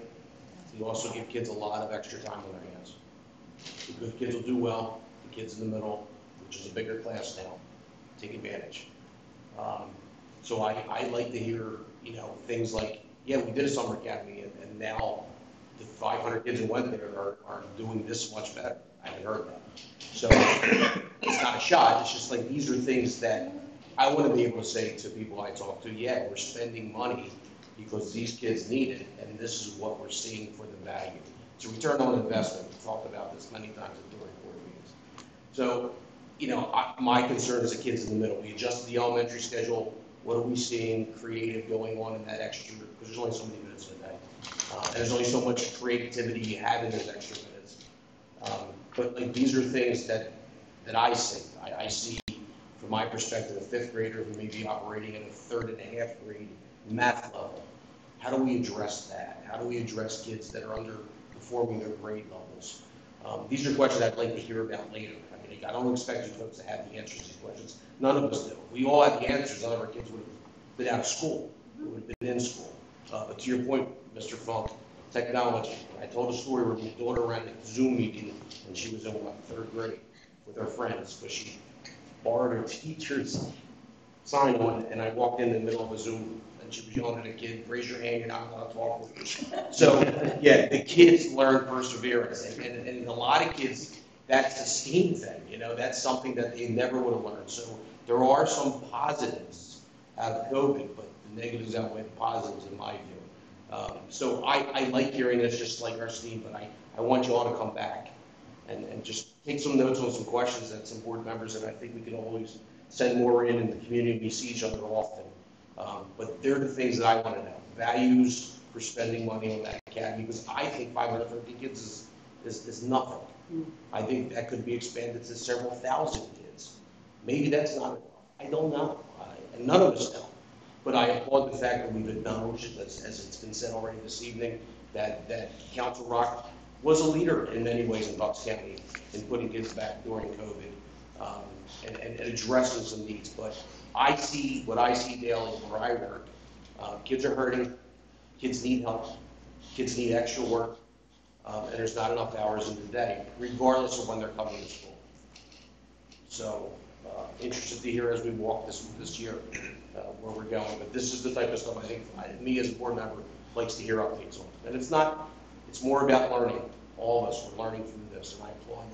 You also give kids a lot of extra time on their hands. The good kids will do well, the kids in the middle, which is a bigger class now, take advantage. Um, So I, I like to hear, you know, things like, yeah, we did a summer academy, and, and now the 500 kids who went there are, are doing this much better. I haven't heard that. So it's not a shot, it's just like, these are things that I want to be able to say to people I talk to, yeah, we're spending money because these kids need it, and this is what we're seeing for the value. It's a return on investment, we've talked about this many times during board meetings. So, you know, I, my concern is the kids in the middle, we adjusted the elementary schedule, what are we seeing creative going on in that extra, because there's only so many minutes in a day. Uh, and there's only so much creativity you have in those extra minutes. Um, But like, these are things that, that I see. I, I see, from my perspective, a fifth grader who may be operating at a third and a half grade math level. How do we address that? How do we address kids that are underperforming their grade levels? Um, These are questions I'd like to hear about later. I don't expect you folks to have the answers to these questions. None of us do. We all have the answers, none of our kids would have been out of school, would have been in school. Uh, But to your point, Mr. Funk, technology. I told a story where my daughter ran a Zoom meeting and she was in what, third grade with her friends, but she borrowed her teacher's sign on, and I walked in the middle of a Zoom, and she was yelling at a kid, raise your hand, you're not allowed to talk with me. So, yeah, the kids learn perseverance, and, and, and a lot of kids, that's a STEAM thing, you know, that's something that they never would have learned. So there are some positives out of COVID, but the negatives outweigh the positives in my view. Um, So I, I like hearing this, just like our Steve, but I, I want you all to come back and, and just take some notes on some questions that some board members, and I think we can always send more in in the community, we see each other often. Um, But they're the things that I want to know, values for spending money on that academy, because I think 550 kids is, is, is nothing. I think that could be expanded to several thousand kids. Maybe that's not enough, I don't know, I- and none of us know. But I applaud the fact that we've acknowledged, as, as it's been said already this evening, that, that Council Rock was a leader in many ways in Bucks County in putting kids back during COVID, um, and, and and addressing some needs. But I see, what I see daily where I work, uh, kids are hurting, kids need help, kids need extra work, um, and there's not enough hours in the day, regardless of when they're coming to school. So, uh, interested to hear as we walk this, this year, uh, where we're going, but this is the type of stuff I think, I- me as a board member, likes to hear updates on. And it's not, it's more about learning, all of us, we're learning through this, and I applaud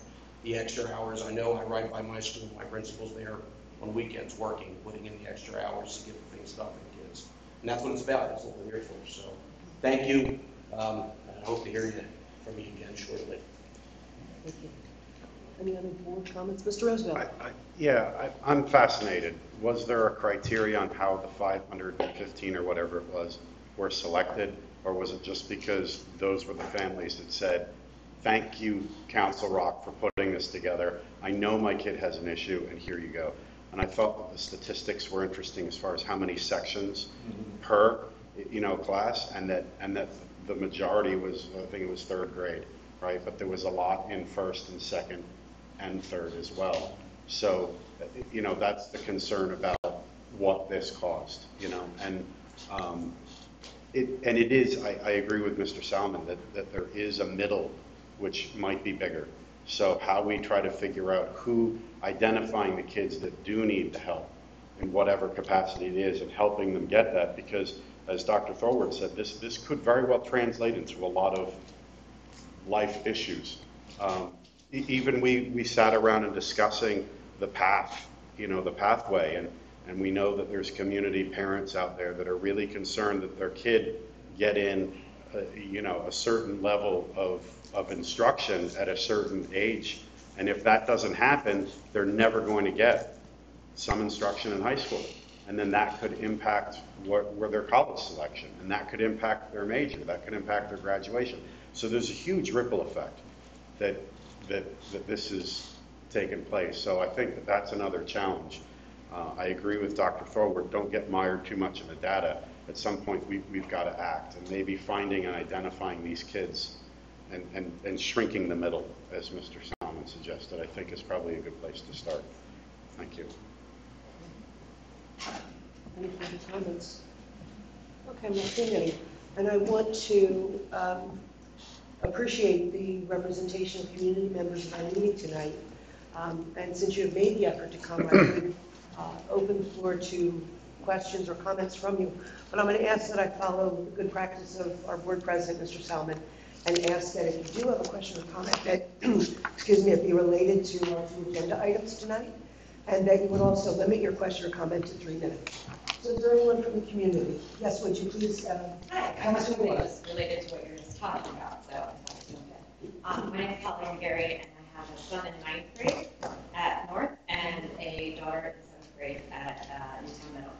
the extra hours. I know I ride by my school, my principal's there on weekends working, putting in the extra hours to get the things done for the kids. And that's what it's about, that's what we're here for, so, thank you, um, I hope to hear you from you again shortly. Thank you. Any other board comments? Mr. Roosevelt? I- I- Yeah, I- I'm fascinated. Was there a criteria on how the 515 or whatever it was were selected? Or was it just because those were the families that said, thank you, Council Rock, for putting this together. I know my kid has an issue, and here you go. And I thought the statistics were interesting as far as how many sections per, you know, class, and that, and that the majority was, I think it was third grade, right? But there was a lot in first and second and third as well. So, you know, that's the concern about what this cost, you know, and, um, it, and it is, I, I agree with Mr. Salmon that, that there is a middle which might be bigger. So how we try to figure out who, identifying the kids that do need the help in whatever capacity it is and helping them get that, because as Dr. Thorward said, this, this could very well translate into a lot of life issues. Um, Even we, we sat around and discussing the path, you know, the pathway, and, and we know that there's community parents out there that are really concerned that their kid get in, uh, you know, a certain level of, of instruction at a certain age. And if that doesn't happen, they're never going to get some instruction in high school. And then that could impact what, where their college selection, and that could impact their major, that could impact their graduation. So there's a huge ripple effect that, that, that this is taking place. So I think that that's another challenge. Uh, I agree with Dr. Forward, don't get mired too much in the data. At some point, we, we've got to act, and maybe finding and identifying these kids and, and, and shrinking the middle, as Mr. Salmon suggested, I think is probably a good place to start. Thank you. Any further comments? Okay, I'm not seeing any. And I want to um, appreciate the representation of community members at our meeting tonight. Um, And since you have made the effort to come, I would uh, open the floor to questions or comments from you. But I'm going to ask that I follow the good practice of our board president, Mr. Salmon, and ask that if you do have a question or comment, that, excuse me, it be related to our agenda items tonight, and that you would also limit your question or comment to three minutes. So is there anyone from the community? Yes, would you please, uh, Hi, I'm to assuming related to what you're just talking about, so. okay. Um, my name's Colleen Gary, and I have a son in ninth grade at North and a daughter in seventh grade at, uh, Newtown Middle.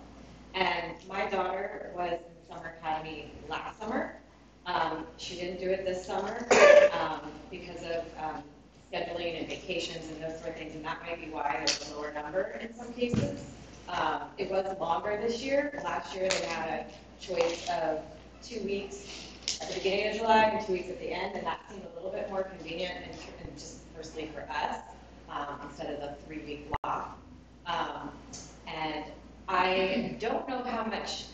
And my daughter was in summer academy last summer. Um, she didn't do it this summer, um, because of, um, scheduling and vacations and those sort of things, and that might be why there's a lower number in some cases. Um, it was longer this year. Last year, they had a choice of two weeks at the beginning of July and two weeks at the end, and that seemed a little bit more convenient and, and just personally for us, um, instead of the three-week block. Um, and I don't know how much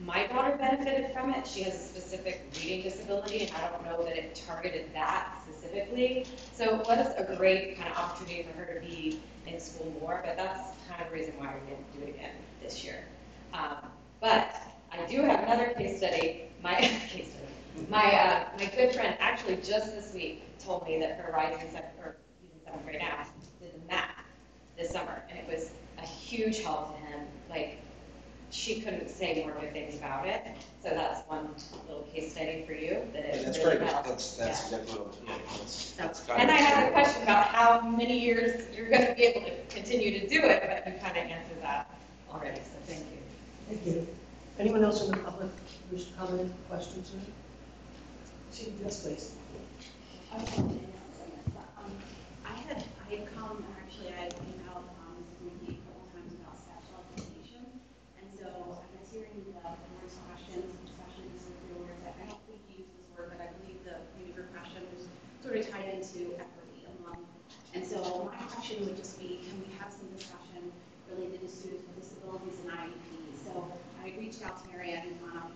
my daughter benefited from it. She has a specific reading disability, and I don't know that it targeted that specifically. So it was a great kind of opportunity for her to be in school more, but that's kind of the reason why we didn't do it again this year. Um, but I do have another case study. My case study. My uh, my good friend actually just this week told me that her rising second or in seventh grade now did the math this summer, and it was a huge help to him. Like she couldn't say more good things about it. So that's one little case study for you that And it that's really great, helps. that's, that's Yeah. exactly yeah, that's, So- that's kind And I had a question about how many years you're going to be able to continue to do it, but you kind of answered that already, so thank you. Thank you. Anyone else in the public wish to comment, questions? Chief, yes, please. Um, I had, I had come, actually, I had emailed, um, Mrs. McGee a couple times about special education. And so I was hearing the board's questions, especially this with your words, I don't think you used this word, but I believe the, you know, your question was sort of tied into equity among. And so my question would just be, can we have some discussion related to students with disabilities and IEPs? So I reached out to Marianne, um,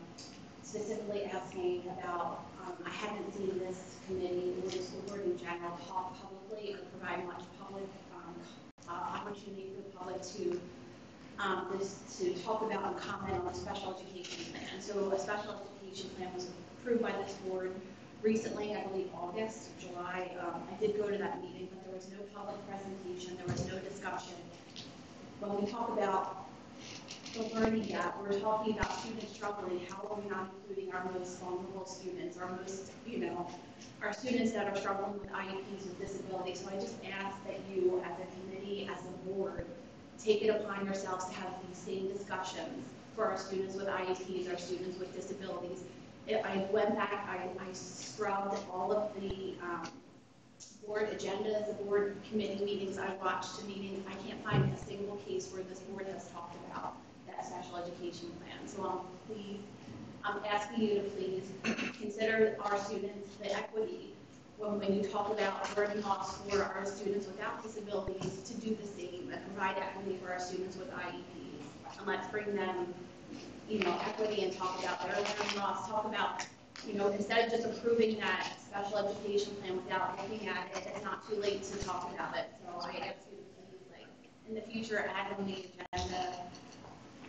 specifically asking about, um, I haven't seen this committee or the school board in general talk publicly or provide much public, um, uh, opportunity for the public to, um, this, to talk about and comment on a special education plan. So a special education plan was approved by this board recently, I believe August, July. Um, I did go to that meeting, but there was no public presentation, there was no discussion. When we talk about the learning gap, we're talking about students struggling, how are we not including our most vulnerable students, our most, you know, our students that are struggling with IEPs with disabilities. So I just ask that you, as a committee, as a board, take it upon yourselves to have these same discussions for our students with IEPs, our students with disabilities. If I went back, I, I scrubbed all of the, um, board agendas, the board committee meetings, I watched meetings, I can't find a single case where this board has talked about special education plan. So um, please, I'm asking you to please consider our students, the equity, when, when you talk about burden loss for our students without disabilities, to do the same and provide equity for our students with IEPs. And let's bring them, you know, equity and talk about their learning loss, talk about, you know, instead of just approving that special education plan without looking at it, it's not too late to talk about it. So I ask you to please, like, in the future, add on the agenda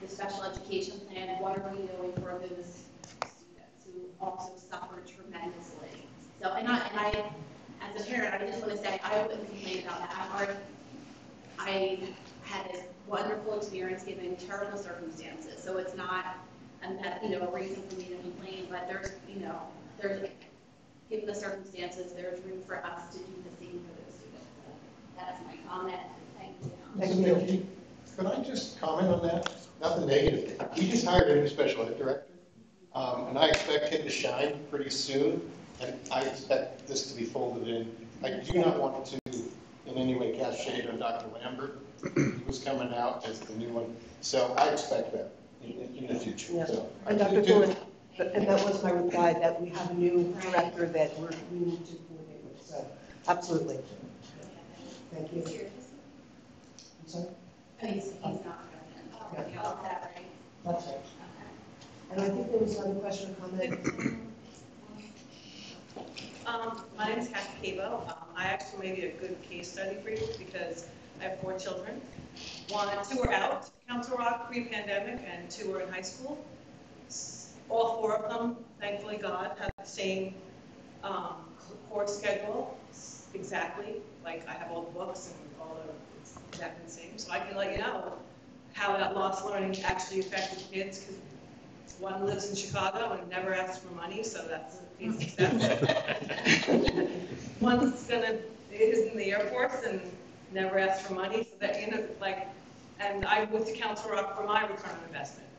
the special education plan, what are we doing for those students who also suffer tremendously? So, and I, and I, as a parent, I just want to say, I wouldn't complain about that. I, I had this wonderful experience given terrible circumstances, so it's not, that, you know, a reason for me to complain, but there's, you know, there's, given the circumstances, there's room for us to do the same for those students. So That's my comment, thank you. Thank you. Could I just comment on that? Nothing negative. We just hired a new special ed director, um, and I expect him to shine pretty soon, and I expect this to be folded in. I do not want to in any way cast shade on Dr. Lambert, who's coming out as the new one, so I expect that in, in the future, Yeah. so. And Dr. do- Thorne, and that was my reply, that we have a new director that we're, we need to coordinate with, so, absolutely. Thank you. I'm sorry? He's, he's not Yeah. All of that, right? That's right. And I think there was another question or comment. Um, my name is Kathy Cabo. Um, I actually may be a good case study for you because I have four children. One, two are out, Council Rock pre-pandemic, and two are in high school. All four of them, thankfully God, have the same, um, course schedule, exactly, like I have all the books and all the, it's exactly the same. So I can let you know how that lost learning actually affected kids, because one lives in Chicago and never asks for money, so that's a piece of success. One's gonna, is in the Air Force and never asks for money, so that, you know, like, and I went to Council Rock for my return on investment.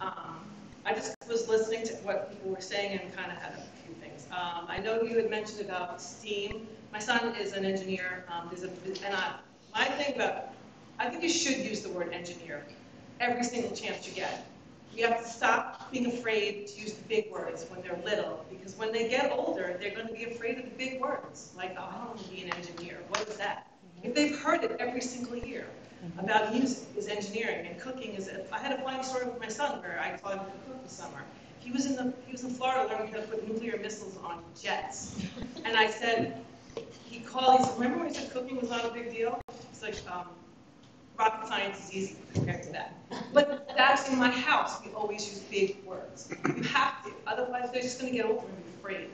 Um, I just was listening to what people were saying and kind of had a few things. Um, I know you had mentioned about STEAM. My son is an engineer, um, a, and I, my thing about, I think you should use the word engineer every single chance you get. You have to stop being afraid to use the big words when they're little, because when they get older, they're going to be afraid of the big words, like, oh, I don't want to be an engineer, what is that? If they've heard it every single year about music is engineering and cooking is, I had a funny story with my son where I taught him to cook this summer. He was in the, he was in Florida learning how to put nuclear missiles on jets. And I said, he called, he said, remember when I said cooking was not a big deal? He's like, um, rocket science is easy compared to that. But that's in my house, we always use big words. You have to, otherwise they're just gonna get over and be afraid.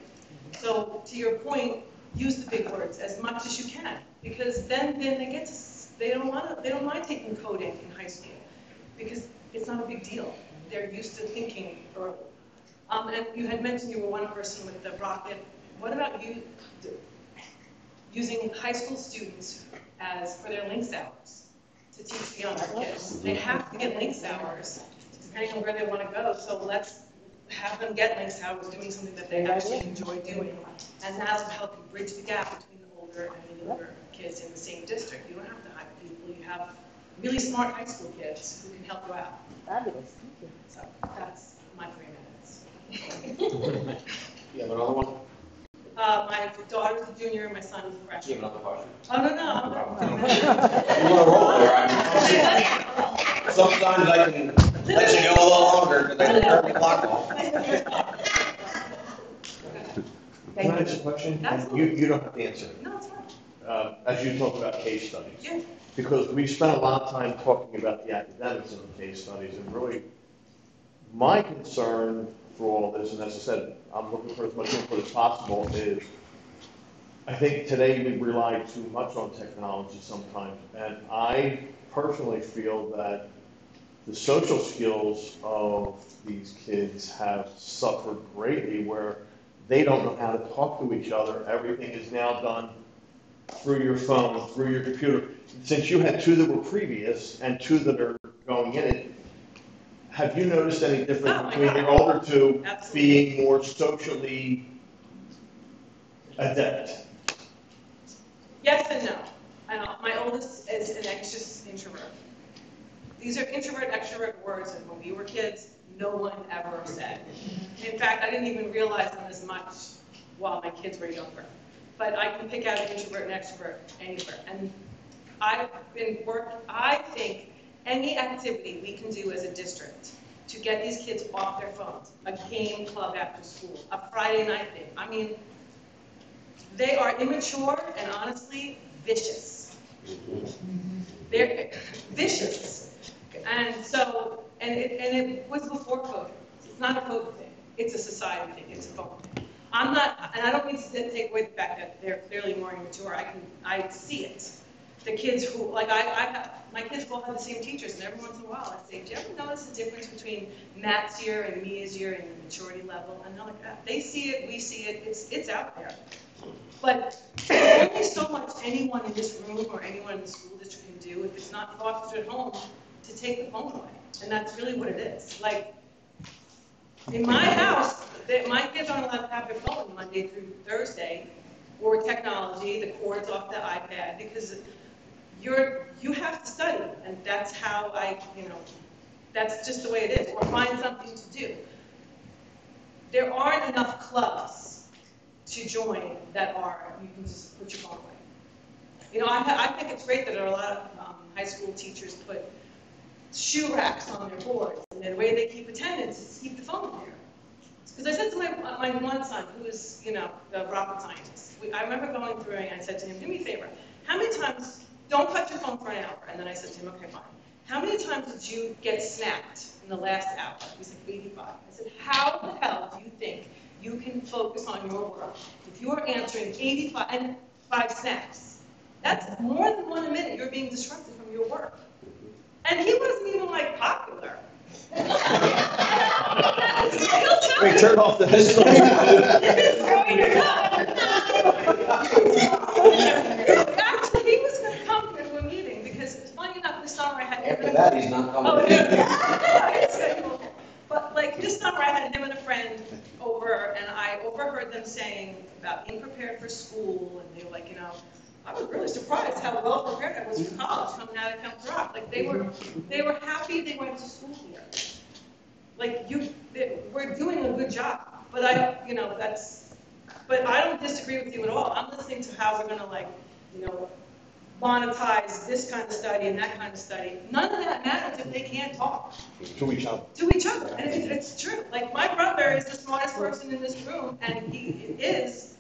So to your point, use the big words as much as you can, because then, then they get to, they don't wanna, they don't mind taking coding in high school, because it's not a big deal. They're used to thinking early. Um, and you had mentioned you were one person with the rocket. What about you using high school students as, for their links hours to teach the younger kids? They have to get links hours, depending on where they want to go, so let's have them get links hours doing something that they actually enjoy doing. And that'll help you bridge the gap between the older and the younger kids in the same district. You don't have to hire people, you have really smart high school kids who can help you out. Fabulous, thank you. So that's my three minutes. You have another one? Uh, my daughter's a junior and my son's a Do you freshman. have another question? Oh, no, no, I'm not. You want to roll there, I mean, sometimes I can let you go a little longer, because I can turn the clock off. Can I ask a question? You, you don't have to answer. No, it's fine. Uh, As you talk about case studies. Yeah. Because we spent a lot of time talking about the academics of the case studies, and really, my concern for all this, and as I said, I'm looking for as much input as possible, is I think today we rely too much on technology sometimes, and I personally feel that the social skills of these kids have suffered greatly, where they don't know how to talk to each other. Everything is now done through your phone, through your computer. Since you had two that were previous and two that are going in it, have you noticed any Oh, difference my between God. older two Absolutely. being more socially adept? Yes and no. And my oldest is an anxious introvert. These are introvert, extrovert words and when we were kids, no one ever said. In fact, I didn't even realize them as much while my kids were younger. But I can pick out an introvert and extrovert anywhere. And I've been work, I think any activity we can do as a district to get these kids off their phones, a game club after school, a Friday night thing, I mean, they are immature and honestly vicious. They're vicious. And so, and it, and it was before COVID. It's not a COVID thing. It's a society thing. It's a phone thing. I'm not, and I don't mean to take away the fact that they're clearly more immature. I can, I see it. The kids who, like I, I my kids both have the same teachers, and every once in a while I say, do you ever notice the difference between Matt's year and Mia's year in the maturity level? And they're like, "Ah." they see it, we see it, it's, it's out there. But there's only so much anyone in this room or anyone in the school district can do if it's not fostered at home to take the phone away. And that's really what it is. Like, in my house, they- my kids aren't allowed to have their phone Monday through Thursday or technology, the cords off the iPad, because you're, you have to study. And that's how I, you know, that's just the way it is, or find something to do. There aren't enough clubs to join that are, you can just put your phone away. You know, I, I think it's great that there are a lot of um, high school teachers put shoe racks on their boards, and the way they keep attendance is to keep the phone there. Because I said to my, my one son, who is, you know, the rocket scientist, we, I remember going through and I said to him, do me a favor, how many times, don't touch your phone for an hour, and then I said to him, okay, fine. How many times did you get snapped in the last hour? He said, 85. I said, how the hell do you think you can focus on your work if you are answering 85 and five snaps? That's more than one a minute you're being disrupted from your work. And he wasn't even like popular. Wait, turn off the Actually, he was gonna come to a meeting, because funny enough, this summer I had. After that, he's not coming. Oh, yeah. But like this summer, I had him and a friend over, and I overheard them saying about being prepared for school, and they were like, you know, I was really surprised how well prepared I was for college coming out of Council Rock. Like they were, they were happy they went to school here. Like you, they- we're doing a good job, but I, you know, that's, but I don't disagree with you at all. I'm listening to how we're gonna like, you know, monetize this kind of study and that kind of study. None of that matters if they can't talk To each other. to each other. And it's, it's true. Like, my brother is the smartest person in this room, and he is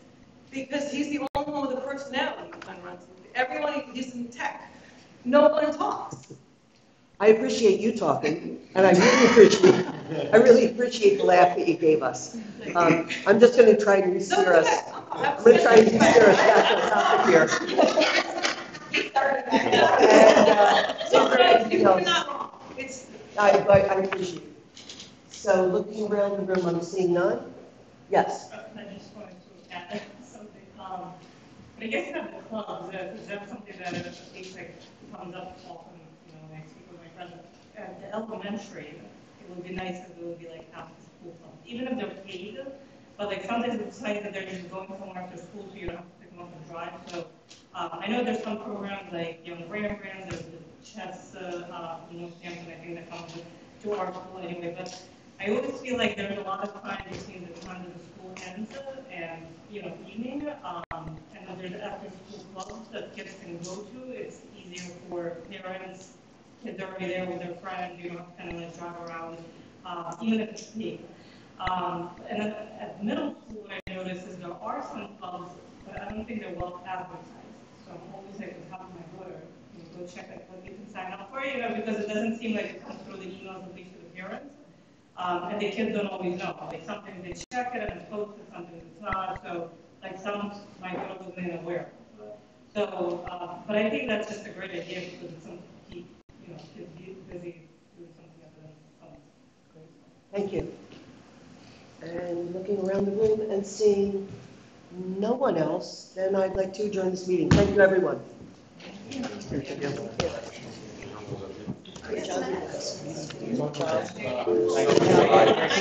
because he's the only one with a personality kind of runs. Everyone, he's in tech. No one talks. I appreciate you talking, and I really appreciate, I really appreciate the laugh that you gave us. Um, I'm just gonna try and steer us, I'm gonna try and steer us back on topic here. And, uh. It's, I, I appreciate it. So looking around the room, I'm seeing none? Yes? I just wanted to add something. Um, I guess that the clubs, that, is that something that at least like comes up often, you know, when I speak with my friends. At the elementary, it would be nice if it would be like after school even if they're paid. But like sometimes it's nice that they're just going somewhere after school, so you to them drive. So, um, I know there's some programs like Young Rembrandts, there's the chess, uh, uh, you know, camp, I think that comes to our school anyway, but I always feel like there's a lot of time between the time that the school ends and, you know, evening, um, and then there's after-school clubs that kids can go to. It's easier for parents, kids are already there with their friends, you to kind of like drive around, uh, even if it's paid. Um, and then at middle school, what I noticed is there are some clubs, but I don't think they're well advertised. So I'm always like, talking to my daughter, you know, go check like what they can sign up for, you know, because it doesn't seem like it comes through the emails, at least to the parents. Um, and the kids don't always know, like sometimes they check it and it's posted, sometimes it's not, so like some, my daughter wasn't aware. of. So, uh, but I think that's just a great idea because it's something to keep, you know, kids bu- busy doing something other than fun. Great. Thank you. And looking around the room and seeing no one else, then I'd like to adjourn this meeting. Thank you, everyone. Job, you.